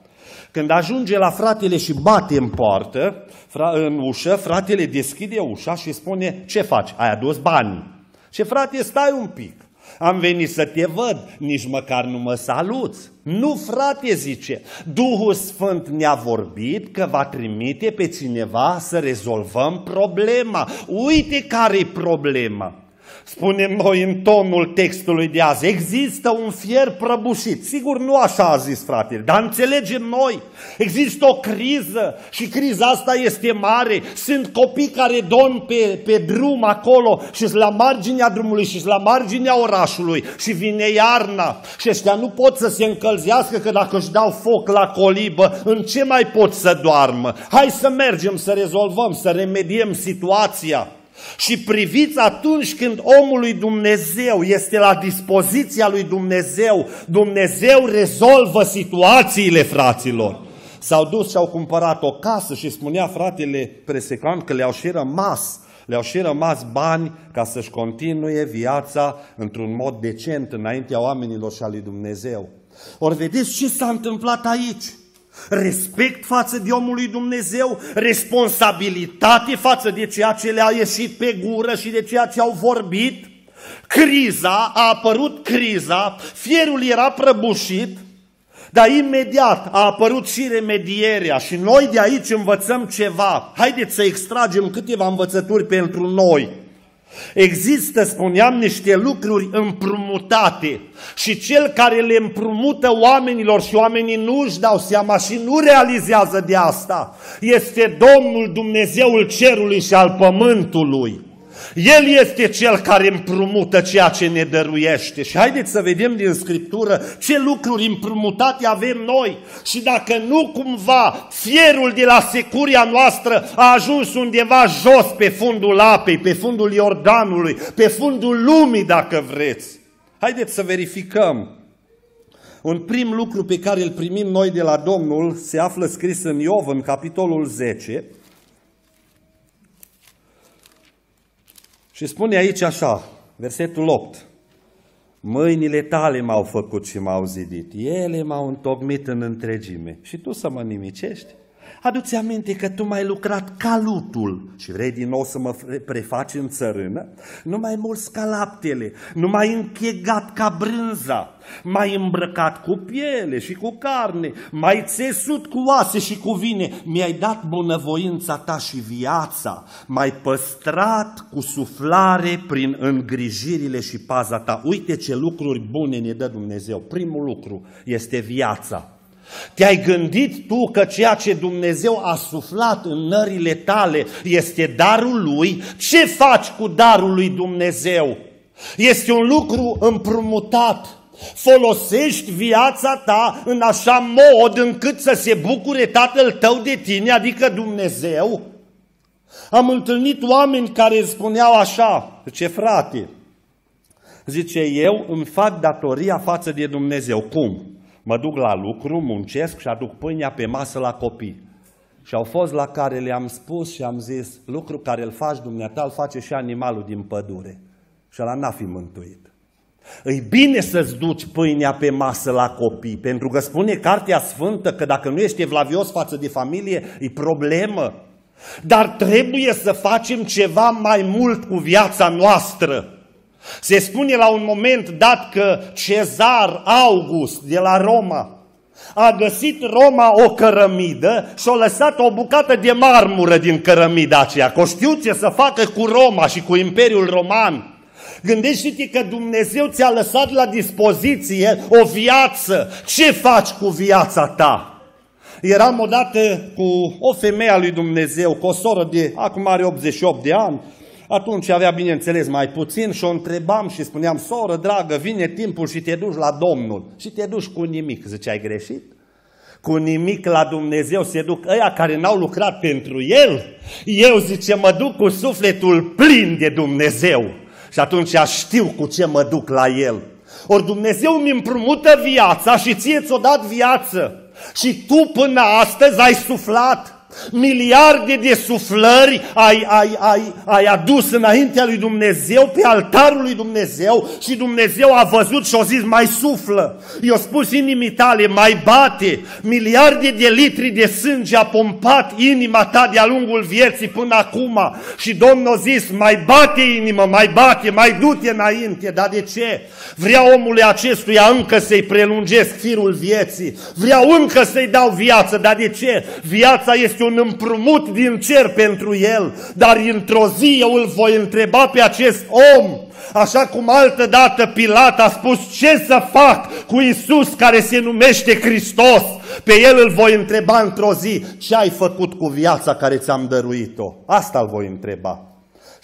Când ajunge la fratele și bate în poartă, în ușă, fratele deschide ușa și spune, ce faci? Ai adus bani. Ce frate, stai un pic. Am venit să te văd, nici măcar nu mă saluți. Nu, frate, zice, Duhul Sfânt ne-a vorbit că va trimite pe cineva să rezolvăm problema. Uite care e problema. Spunem noi în tonul textului de azi, există un fier prăbușit. Sigur, nu așa a zis fratele, dar înțelegem noi. Există o criză și criza asta este mare. Sunt copii care dorm pe, pe drum acolo și sunt la marginea drumului și sunt la marginea orașului și vine iarna și ăștia nu pot să se încălzească că dacă își dau foc la colibă, în ce mai pot să doarmă? Hai să mergem să rezolvăm, să remediem situația. Și priviți atunci când omul lui Dumnezeu este la dispoziția lui Dumnezeu, Dumnezeu rezolvă situațiile fraților. S-au dus și au cumpărat o casă și spunea fratele Presecant că le-au și rămas le-au și rămas bani ca să-și continue viața într-un mod decent înaintea oamenilor și a lui Dumnezeu. Ori vedeți ce s-a întâmplat aici? Respect față de omul lui Dumnezeu, responsabilitate față de ceea ce le-a ieșit pe gură și de ceea ce au vorbit. Criza, a apărut criza, fierul era prăbușit, dar imediat a apărut și remedierea și noi de aici învățăm ceva. Haideți să extragem câteva învățături pentru noi. Există, spuneam, niște lucruri împrumutate și cel care le împrumută oamenilor și oamenii nu își dau seama și nu realizează de asta, este Domnul Dumnezeul cerului și al pământului. El este cel care împrumută ceea ce ne dăruiește. Și haideți să vedem din Scriptură ce lucruri împrumutate avem noi. Și dacă nu cumva fierul de la securia noastră a ajuns undeva jos pe fundul apei, pe fundul Iordanului, pe fundul lumii dacă vreți. Haideți să verificăm. Un prim lucru pe care îl primim noi de la Domnul se află scris în Iov, în capitolul 10, Și spune aici așa, versetul 8. Mâinile tale m-au făcut și m-au zidit, ele m-au întocmit în întregime. Și tu să mă nimicești? Adu-ți aminte că tu m-ai lucrat ca lutul și vrei din nou să mă prefaci în țărână? Nu mai mulți ca laptele, nu mai închegat ca brânza, mai îmbrăcat cu piele și cu carne, mai țesut cu oase și cu vine, mi-ai dat bunăvoința ta și viața, mai păstrat cu suflare prin îngrijirile și paza ta. Uite ce lucruri bune ne dă Dumnezeu. Primul lucru este viața. Te-ai gândit tu că ceea ce Dumnezeu a suflat în nările tale este darul Lui? Ce faci cu darul lui Dumnezeu? Este un lucru împrumutat. Folosești viața ta în așa mod încât să se bucure tatăl tău de tine, adică Dumnezeu? Am întâlnit oameni care spuneau așa, ce frate, zice eu îmi fac datoria față de Dumnezeu. Cum? Mă duc la lucru, muncesc și aduc pâinea pe masă la copii. Și au fost la care le-am spus și am zis, lucru care îl faci dumneata, îl face și animalul din pădure. Și ăla n-a fi mântuit. Îi bine să-ți duci pâinea pe masă la copii, pentru că spune Cartea Sfântă că dacă nu ești evlavios față de familie, e problemă. Dar trebuie să facem ceva mai mult cu viața noastră. Se spune la un moment dat că Cezar August de la Roma a găsit Roma o cărămidă și a lăsat o bucată de marmură din cărămida aceea. Că știu ce să facă cu Roma și cu Imperiul Roman. Gândește-te că Dumnezeu ți-a lăsat la dispoziție o viață. Ce faci cu viața ta? Eram odată cu o femeie a lui Dumnezeu, cu o soră de, acum are 88 de ani, atunci avea, bineînțeles, mai puțin și o întrebam și spuneam, soră dragă, vine timpul și te duci la Domnul. Și te duci cu nimic. Zice, ai greșit? Cu nimic la Dumnezeu se duc ăia care n-au lucrat pentru El. Eu, zice, mă duc cu sufletul plin de Dumnezeu. Și atunci știu cu ce mă duc la El. Ori Dumnezeu mi împrumută viața și ție ți-o dat viață. Și tu până astăzi ai suflat miliarde de suflări ai, ai, ai, ai adus înaintea lui Dumnezeu, pe altarul lui Dumnezeu și Dumnezeu a văzut și a zis mai suflă. I-a spus inimii tale, mai bate, miliarde de litri de sânge a pompat inima ta de-a lungul vieții până acum și Domnul a zis, mai bate inimă, mai bate, mai du-te înainte, dar de ce? Vrea omului acestuia încă să-i prelungesc firul vieții, vreau încă să-i dau viață, dar de ce? Viața este un împrumut din cer pentru el, dar într-o zi eu îl voi întreba pe acest om, așa cum altă dată Pilat a spus ce să fac cu Isus care se numește Hristos. Pe el îl voi întreba într-o zi, ce ai făcut cu viața care ți-am dăruit-o? Asta îl voi întreba.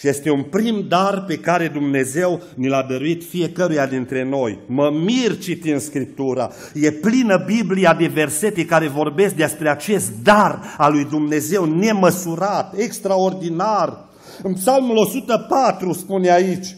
Și este un prim dar pe care Dumnezeu ni l-a dăruit fiecăruia dintre noi. Mă mir citind Scriptura. E plină Biblia de versete care vorbesc despre acest dar al lui Dumnezeu nemăsurat, extraordinar. În psalmul 104 spune aici,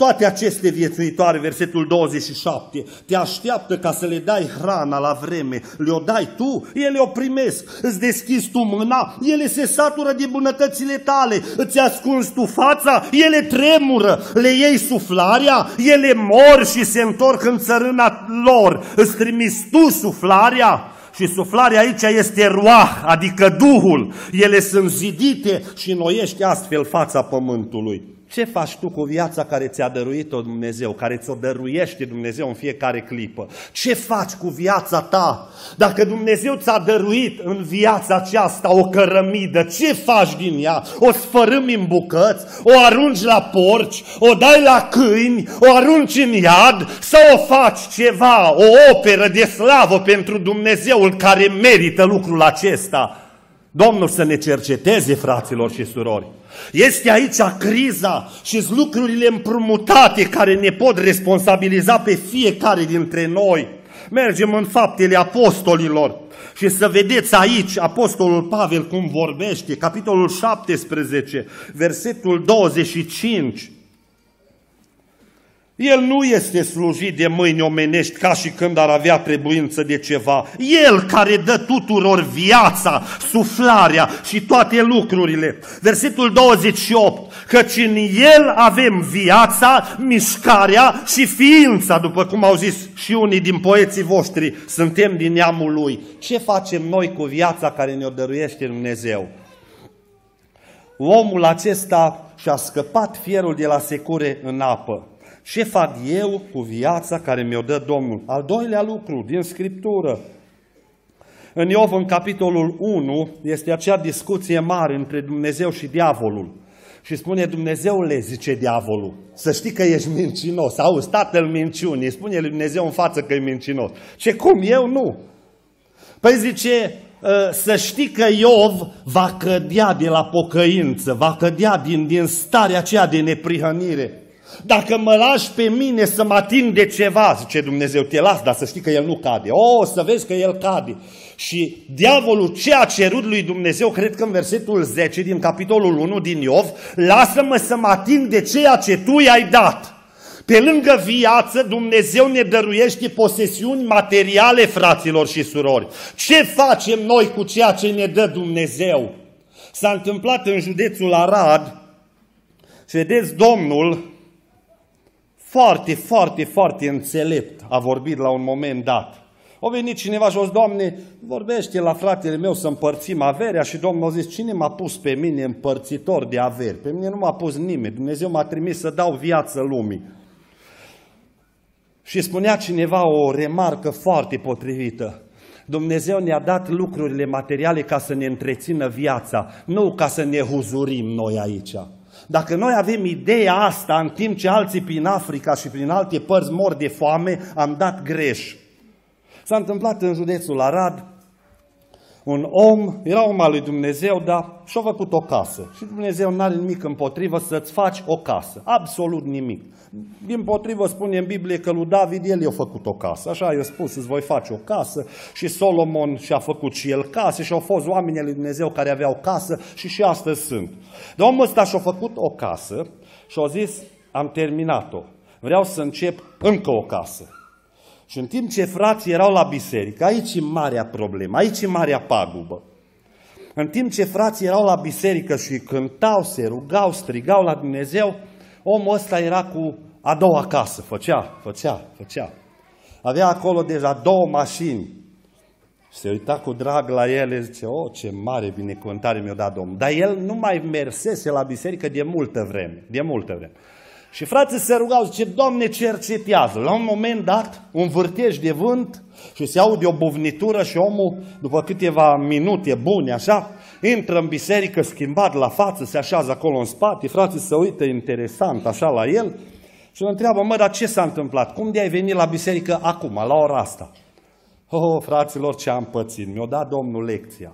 toate aceste viețuitoare, versetul 27, te așteaptă ca să le dai hrana la vreme, le-o dai tu, ele o primesc, îți deschizi tu mâna, ele se satură de bunătățile tale, îți ascunzi tu fața, ele tremură, le iei suflarea, ele mor și se întorc în țărâna lor, îți trimiți tu suflarea, și suflarea aici este roah, adică Duhul. Ele sunt zidite și noiește astfel fața pământului. Ce faci tu cu viața care ți-a dăruit-o Dumnezeu, care ți-o dăruiește Dumnezeu în fiecare clipă? Ce faci cu viața ta? Dacă Dumnezeu ți-a dăruit în viața aceasta o cărămidă, ce faci din ea? O sfărâmi în bucăți? O arunci la porci? O dai la câini? O arunci în iad? Sau o faci ceva, o operă de slavă pentru Dumnezeul care merită lucrul acesta? Domnul să ne cerceteze, fraților și surori. Este aici criza și lucrurile împrumutate care ne pot responsabiliza pe fiecare dintre noi. Mergem în faptele apostolilor și să vedeți aici apostolul Pavel cum vorbește, capitolul 17, versetul 25. El nu este slujit de mâini omenești ca și când ar avea trebuință de ceva. El care dă tuturor viața, suflarea și toate lucrurile. Versetul 28, căci în El avem viața, mișcarea și ființa, după cum au zis și unii din poeții voștri, suntem din neamul Lui. Ce facem noi cu viața care ne-o dăruiește Dumnezeu? Omul acesta și-a scăpat fierul de la secure în apă. Ce fac eu cu viața care mi-o dă Domnul? Al doilea lucru din Scriptură. În Iov, în capitolul 1, este acea discuție mare între Dumnezeu și diavolul. Și spune Dumnezeule, zice diavolul, să știi că ești mincinos. Auzi, tatăl minciunii, spune lui Dumnezeu în față că e mincinos. Ce cum? Eu nu. Păi zice, ă, să știi că Iov va cădea de la pocăință, va cădea din, din starea aceea de neprihănire. Dacă mă lași pe mine să mă ating de ceva, zice Dumnezeu, te las, dar să știi că el nu cade. O, oh, să vezi că el cade. Și diavolul ce a cerut lui Dumnezeu, cred că în versetul 10 din capitolul 1 din Iov, lasă-mă să mă ating de ceea ce tu i-ai dat. Pe lângă viață, Dumnezeu ne dăruiește posesiuni materiale, fraților și surori. Ce facem noi cu ceea ce ne dă Dumnezeu? S-a întâmplat în județul Arad și vedeți, Domnul foarte, foarte, foarte înțelept a vorbit la un moment dat. A venit cineva și a zis, Doamne, vorbește la fratele meu să împărțim averea și Domnul a zis, cine m-a pus pe mine împărțitor de averi? Pe mine nu m-a pus nimeni, Dumnezeu m-a trimis să dau viață lumii. Și spunea cineva o remarcă foarte potrivită. Dumnezeu ne-a dat lucrurile materiale ca să ne întrețină viața, nu ca să ne huzurim noi aici. Dacă noi avem ideea asta în timp ce alții prin Africa și prin alte părți mor de foame, am dat greș. S-a întâmplat în județul Arad, un om, era om al lui Dumnezeu, dar și-a făcut o casă. Și Dumnezeu nu are nimic împotrivă să-ți faci o casă. Absolut nimic. Din potrivă spune în Biblie că lui David el i-a făcut o casă. Așa i-a spus, îți voi face o casă. Și Solomon și-a făcut și el casă și au fost oamenii lui Dumnezeu care aveau casă și și astăzi sunt. Dar omul ăsta și-a făcut o casă și a zis, am terminat-o. Vreau să încep încă o casă. Și în timp ce frații erau la biserică, aici e marea problemă, aici e marea pagubă. În timp ce frații erau la biserică și cântau, se rugau, strigau la Dumnezeu, omul ăsta era cu a doua casă, făcea, făcea, făcea. Avea acolo deja două mașini. Se uita cu drag la ele, zice, o, oh, ce mare binecuvântare mi-a dat Domnul. Dar el nu mai mersese la biserică de multă vreme, de multă vreme. Și frații se rugau, zice, Doamne, cercetează. La un moment dat, un vârtej de vânt și se aude o buvnitură și omul, după câteva minute bune, așa, intră în biserică schimbat la față, se așează acolo în spate, frații se uită interesant așa la el și îl întreabă, mă, dar ce s-a întâmplat? Cum de ai venit la biserică acum, la ora asta? Oh, fraților, ce am pățit, mi-a dat Domnul lecția.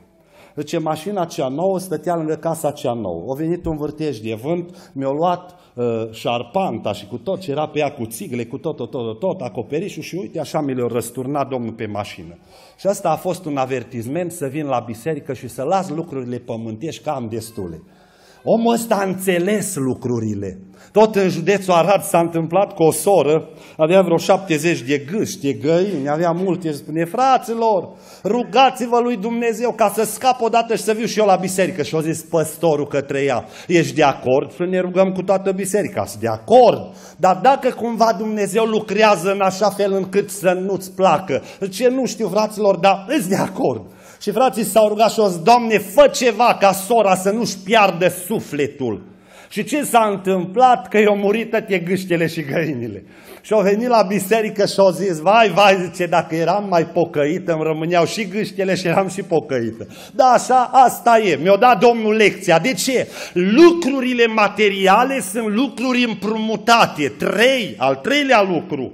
Zice, mașina cea nouă stătea lângă casa cea nouă. A venit un vârtej de vânt, mi-a luat uh, șarpanta și cu tot ce era pe ea, cu țigle, cu tot, tot, tot, tot, acoperișul și uite, așa mi le-a răsturnat Domnul pe mașină. Și asta a fost un avertizment să vin la biserică și să las lucrurile pământești, că am destule. Omul ăsta a înțeles lucrurile. Tot în județul Arad s-a întâmplat cu o soră, avea vreo 70 de gâști, de găini, avea multe, spune, fraților, rugați-vă lui Dumnezeu ca să scap odată și să viu și eu la biserică. Și a zis păstorul către ea, ești de acord? Să ne rugăm cu toată biserica, sunt de acord. Dar dacă cumva Dumnezeu lucrează în așa fel încât să nu-ți placă, ce nu știu, fraților, dar îți de acord. Și frații s-au rugat și au zis, Doamne, fă ceva ca sora să nu-și piardă sufletul. Și ce s-a întâmplat? Că i-au murit toate gâștele și găinile. Și au venit la biserică și au zis, vai, vai, zice, dacă eram mai pocăită, îmi rămâneau și gâștele și eram și pocăită. Da, așa, asta e. Mi-a dat Domnul lecția. De ce? Lucrurile materiale sunt lucruri împrumutate. Trei, al treilea lucru.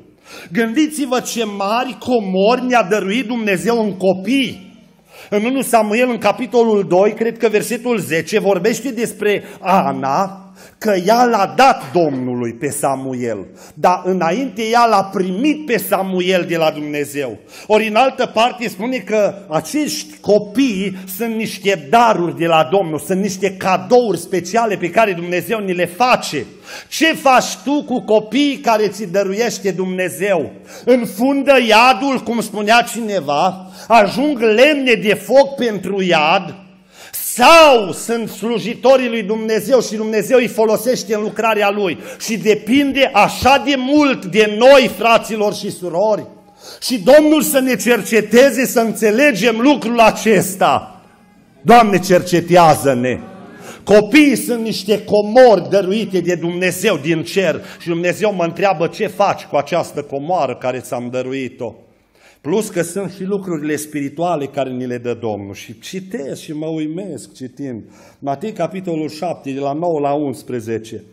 Gândiți-vă ce mari comori ne-a dăruit Dumnezeu în copii. În 1 Samuel, în capitolul 2, cred că versetul 10, vorbește despre Ana, că ea l-a dat Domnului pe Samuel, dar înainte ea l-a primit pe Samuel de la Dumnezeu. Ori în altă parte spune că acești copii sunt niște daruri de la Domnul, sunt niște cadouri speciale pe care Dumnezeu ni le face. Ce faci tu cu copiii care ți dăruiește Dumnezeu? Înfundă iadul, cum spunea cineva, ajung lemne de foc pentru iad, sau sunt slujitorii lui Dumnezeu și Dumnezeu îi folosește în lucrarea lui și depinde așa de mult de noi, fraților și surori. Și Domnul să ne cerceteze să înțelegem lucrul acesta. Doamne, cercetează-ne! Copiii sunt niște comori dăruite de Dumnezeu din cer și Dumnezeu mă întreabă ce faci cu această comoară care ți-am dăruit-o. Plus că sunt și lucrurile spirituale care ni le dă Domnul. Și citesc și mă uimesc citind. Matei, capitolul 7, de la 9 la 11.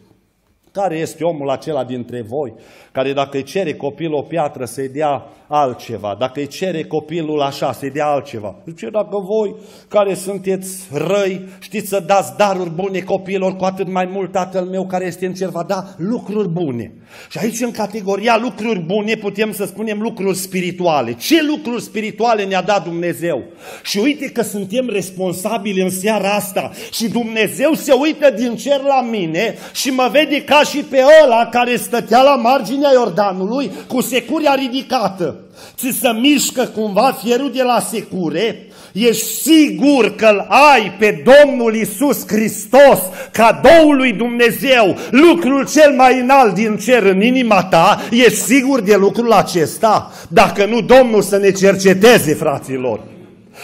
Care este omul acela dintre voi care dacă îi cere copilul o piatră să-i dea altceva, dacă îi cere copilul așa să-i dea altceva? Zice, dacă voi care sunteți răi știți să dați daruri bune copiilor, cu atât mai mult Tatăl meu care este în cer va da lucruri bune. Și aici în categoria lucruri bune putem să spunem lucruri spirituale. Ce lucruri spirituale ne-a dat Dumnezeu? Și uite că suntem responsabili în seara asta și Dumnezeu se uită din cer la mine și mă vede ca și pe ăla care stătea la marginea Iordanului cu securia ridicată. Ți se mișcă cumva fierul de la secure, ești sigur că îl ai pe Domnul Isus Hristos, cadoul lui Dumnezeu, lucrul cel mai înalt din cer în inima ta, ești sigur de lucrul acesta? Dacă nu, Domnul să ne cerceteze, fraților.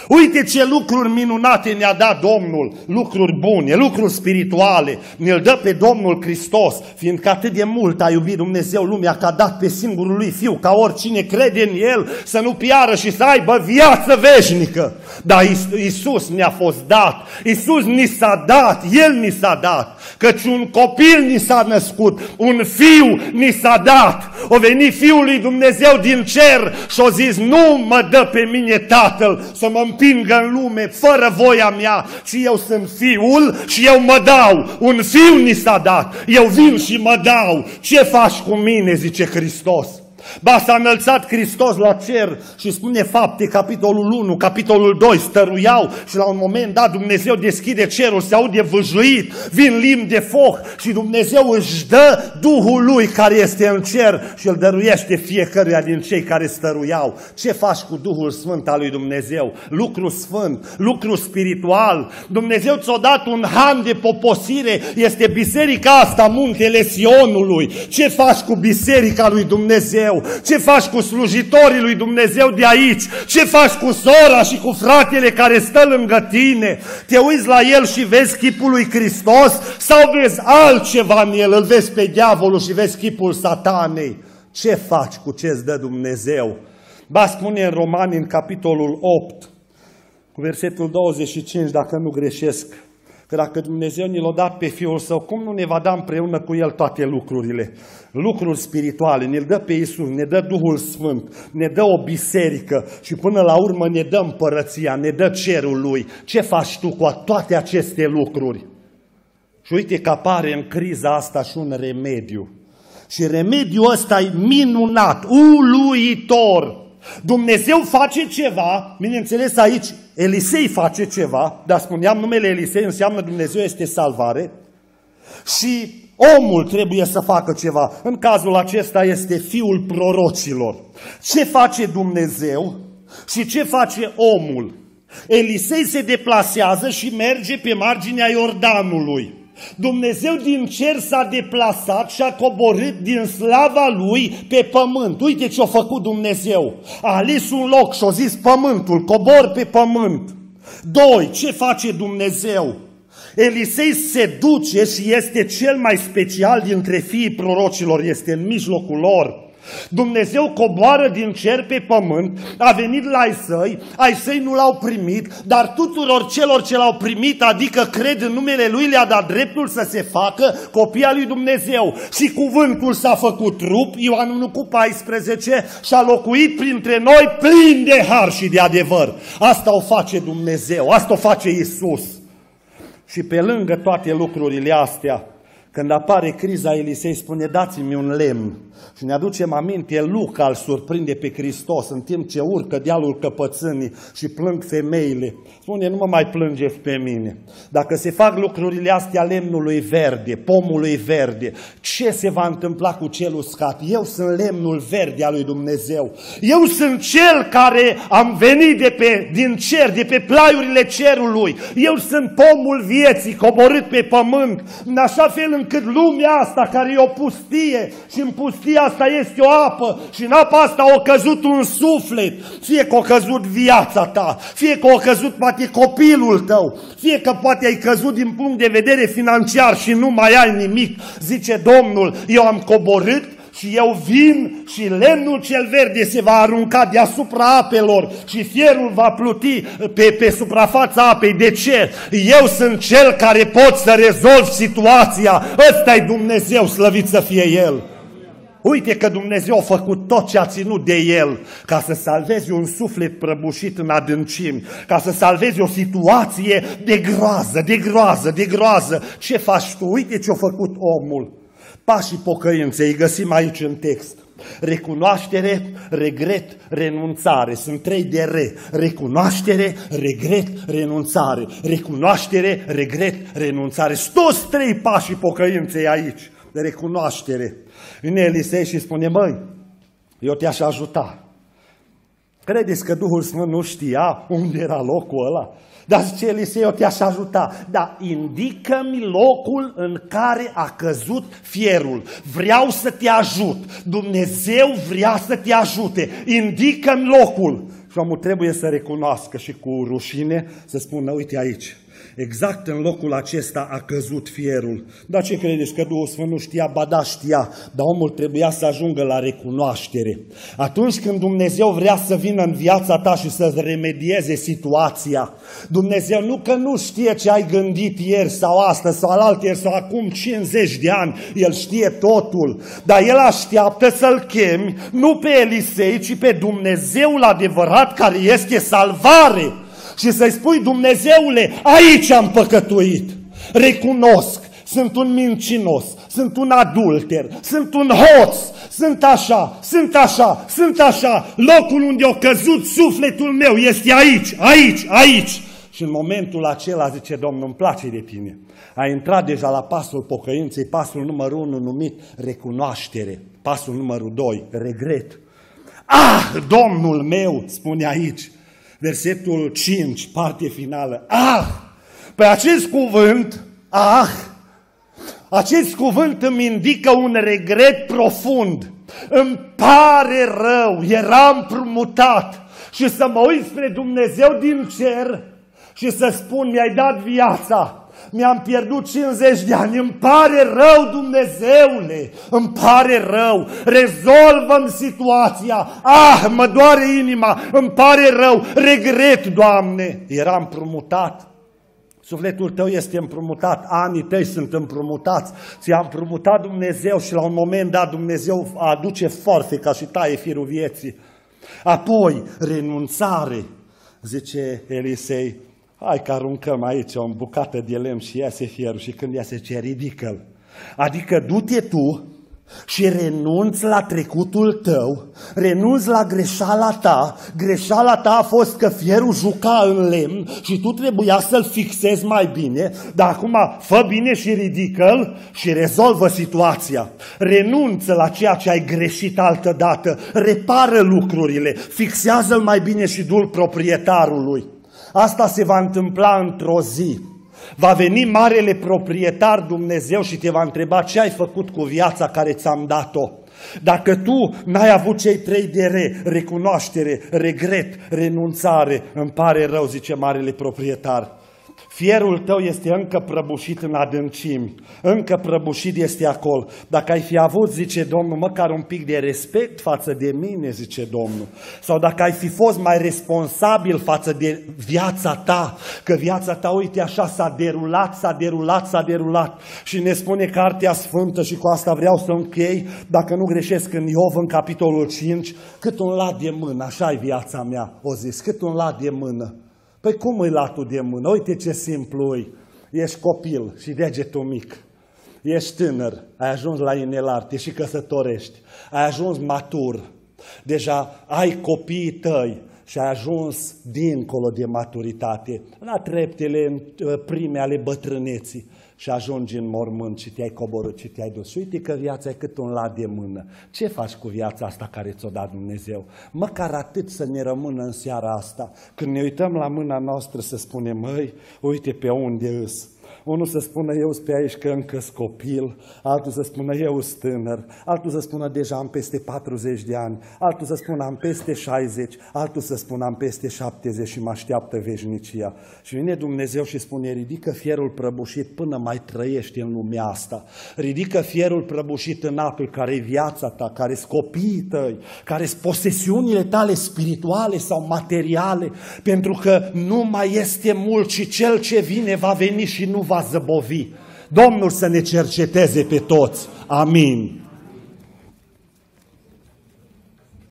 Uite ce lucruri minunate ne-a dat Domnul, lucruri bune, lucruri spirituale. Ne-l dă pe Domnul Hristos, fiindcă atât de mult a iubit Dumnezeu lumea că a dat pe singurul lui Fiu, ca oricine crede în El să nu piară și să aibă viață veșnică. Dar Isus ne-a fost dat, Isus ni s-a dat, El ni s-a dat, căci un copil ni s-a născut, un fiu ni s-a dat. O venit Fiul lui Dumnezeu din cer și a zis, nu mă dă pe mine Tatăl să mă împingă în lume fără voia mea și eu sunt fiul și eu mă dau. Un fiu ni s-a dat, eu vin și mă dau. Ce faci cu mine, zice Hristos. Ba, s-a înălțat Hristos la cer și spune fapte, capitolul 1, capitolul 2, stăruiau și la un moment dat Dumnezeu deschide cerul, se aude văjuit, vin limbi de foc și Dumnezeu își dă Duhul Lui care este în cer și îl dăruiește fiecăruia din cei care stăruiau. Ce faci cu Duhul Sfânt al lui Dumnezeu? Lucru sfânt, lucru spiritual. Dumnezeu ți-a dat un han de poposire, este biserica asta, muntele Sionului. Ce faci cu biserica lui Dumnezeu? Dumnezeu? Ce faci cu slujitorii lui Dumnezeu de aici? Ce faci cu sora și cu fratele care stă lângă tine? Te uiți la el și vezi chipul lui Hristos sau vezi altceva în el? Îl vezi pe diavolul și vezi chipul satanei? Ce faci cu ce îți dă Dumnezeu? Ba spune în Romani, în capitolul 8, cu versetul 25, dacă nu greșesc, Că dacă Dumnezeu ne l-a dat pe Fiul Său, cum nu ne va da împreună cu El toate lucrurile? Lucruri spirituale, ne-l dă pe Iisus, ne dă Duhul Sfânt, ne dă o biserică și până la urmă ne dă împărăția, ne dă cerul Lui. Ce faci tu cu toate aceste lucruri? Și uite că apare în criza asta și un remediu. Și remediul ăsta e minunat, uluitor. Dumnezeu face ceva, bineînțeles aici Elisei face ceva, dar spuneam numele Elisei înseamnă Dumnezeu este salvare. Și omul trebuie să facă ceva. În cazul acesta este fiul prorocilor. Ce face Dumnezeu și ce face omul? Elisei se deplasează și merge pe marginea Iordanului. Dumnezeu din cer s-a deplasat și a coborât din slava lui pe pământ. Uite ce a făcut Dumnezeu. A ales un loc și a zis pământul, cobor pe pământ. Doi, ce face Dumnezeu? Elisei se duce și este cel mai special dintre fiii prorocilor, este în mijlocul lor. Dumnezeu coboară din cer pe pământ, a venit la ai săi, ai săi nu l-au primit, dar tuturor celor ce l-au primit, adică cred în numele Lui, le-a dat dreptul să se facă copia lui Dumnezeu. Și cuvântul s-a făcut trup, Ioan 1 cu 14, și a locuit printre noi plin de har și de adevăr. Asta o face Dumnezeu, asta o face Isus. Și pe lângă toate lucrurile astea, când apare criza, Elisei spune, dați-mi un lemn. Și ne aducem aminte, Luca îl surprinde pe Hristos în timp ce urcă dealul căpățânii și plâng femeile. Spune, nu mă mai plângeți pe mine. Dacă se fac lucrurile astea lemnului verde, pomului verde, ce se va întâmpla cu cel uscat? Eu sunt lemnul verde al lui Dumnezeu. Eu sunt cel care am venit de pe, din cer, de pe plaiurile cerului. Eu sunt pomul vieții coborât pe pământ, în așa fel încât lumea asta care e o pustie și în pustia asta este o apă și în apa asta a căzut un suflet, fie că a căzut viața ta, fie că a căzut poate copilul tău, fie că poate ai căzut din punct de vedere financiar și nu mai ai nimic, zice Domnul, eu am coborât și eu vin și lemnul cel verde se va arunca deasupra apelor și fierul va pluti pe, pe suprafața apei. De ce? Eu sunt cel care pot să rezolv situația. Ăsta e Dumnezeu, slăvit să fie El. Uite că Dumnezeu a făcut tot ce a ținut de El ca să salveze un suflet prăbușit în adâncimi, ca să salveze o situație de groază, de groază, de groază. Ce faci tu? Uite ce a făcut omul. Pașii pocăinței îi găsim aici în text. Recunoaștere, regret, renunțare. Sunt trei de re. Recunoaștere, regret, renunțare. Recunoaștere, regret, renunțare. Sunt toți trei pașii pocăinței aici. De recunoaștere. Vine Elisei și spune, măi, eu te-aș ajuta. Credeți că Duhul Sfânt nu știa unde era locul ăla? Dar zice Elisei, eu te-aș ajuta. Dar indică-mi locul în care a căzut fierul. Vreau să te ajut. Dumnezeu vrea să te ajute. Indică-mi locul. Și omul trebuie să recunoască și cu rușine să spună, uite aici, Exact în locul acesta a căzut fierul. Dar ce credeți că Duhul Sfânt nu știa? Ba da, știa, dar omul trebuia să ajungă la recunoaștere. Atunci când Dumnezeu vrea să vină în viața ta și să remedieze situația, Dumnezeu nu că nu știe ce ai gândit ieri sau astăzi sau alaltă sau acum 50 de ani, El știe totul, dar El așteaptă să-L chemi nu pe Elisei, ci pe Dumnezeul adevărat care este salvare și să-i spui, Dumnezeule, aici am păcătuit, recunosc, sunt un mincinos, sunt un adulter, sunt un hoț, sunt așa, sunt așa, sunt așa, locul unde a căzut sufletul meu este aici, aici, aici. Și în momentul acela zice, Domnul, îmi place de tine. A intrat deja la pasul pocăinței, pasul numărul unu numit recunoaștere, pasul numărul doi, regret. Ah, Domnul meu, spune aici, versetul 5, parte finală. Ah! Pe acest cuvânt, ah! Acest cuvânt îmi indică un regret profund. Îmi pare rău, eram promutat și să mă uit spre Dumnezeu din cer și să spun, mi-ai dat viața, mi-am pierdut 50 de ani, îmi pare rău, Dumnezeule, îmi pare rău, rezolvăm situația, ah, mă doare inima, îmi pare rău, regret, Doamne, eram promutat. Sufletul tău este împrumutat, anii tăi sunt împrumutați, ți-a împrumutat Dumnezeu și la un moment dat Dumnezeu aduce forfe ca și taie firul vieții. Apoi, renunțare, zice Elisei, Hai că aruncăm aici o bucată de lemn și iese fierul și când iese ce ridică -l. Adică du-te tu și renunți la trecutul tău, renunți la greșeala ta, greșeala ta a fost că fierul juca în lemn și tu trebuia să-l fixezi mai bine, dar acum fă bine și ridică-l și rezolvă situația. Renunță la ceea ce ai greșit altă dată, repară lucrurile, fixează-l mai bine și dul proprietarului. Asta se va întâmpla într-o zi. Va veni marele proprietar Dumnezeu și te va întreba ce ai făcut cu viața care ți-am dat-o. Dacă tu n-ai avut cei trei de re, recunoaștere, regret, renunțare, îmi pare rău, zice marele proprietar. Fierul tău este încă prăbușit în adâncimi, încă prăbușit este acolo. Dacă ai fi avut, zice Domnul, măcar un pic de respect față de mine, zice Domnul, sau dacă ai fi fost mai responsabil față de viața ta, că viața ta, uite așa, s-a derulat, s-a derulat, s-a derulat și ne spune Cartea Sfântă și cu asta vreau să închei, dacă nu greșesc în Iov, în capitolul 5, cât un lat de mână, așa e viața mea, o zis, cât un lat de mână. Păi cum îi latul de mână? Uite ce simplu e. Ești copil și degetul mic. Ești tânăr, ai ajuns la inelar, te și căsătorești, ai ajuns matur, deja ai copiii tăi și ai ajuns dincolo de maturitate, la treptele prime ale bătrâneții și ajungi în mormânt și te-ai coborât și te-ai dus. Și uite că viața e cât un lat de mână. Ce faci cu viața asta care ți-o dat Dumnezeu? Măcar atât să ne rămână în seara asta. Când ne uităm la mâna noastră să spunem, măi, uite pe unde îs unul să spună eu sunt pe aici că încă copil, altul să spună eu sunt tânăr, altul să spună deja am peste 40 de ani, altul să spună am peste 60, altul să spună am peste 70 și mă așteaptă veșnicia. Și vine Dumnezeu și spune, ridică fierul prăbușit până mai trăiești în lumea asta. Ridică fierul prăbușit în apă, care e viața ta, care sunt copiii tăi, care sunt posesiunile tale spirituale sau materiale, pentru că nu mai este mult și cel ce vine va veni și nu va va zăbovi. Domnul să ne cerceteze pe toți. Amin.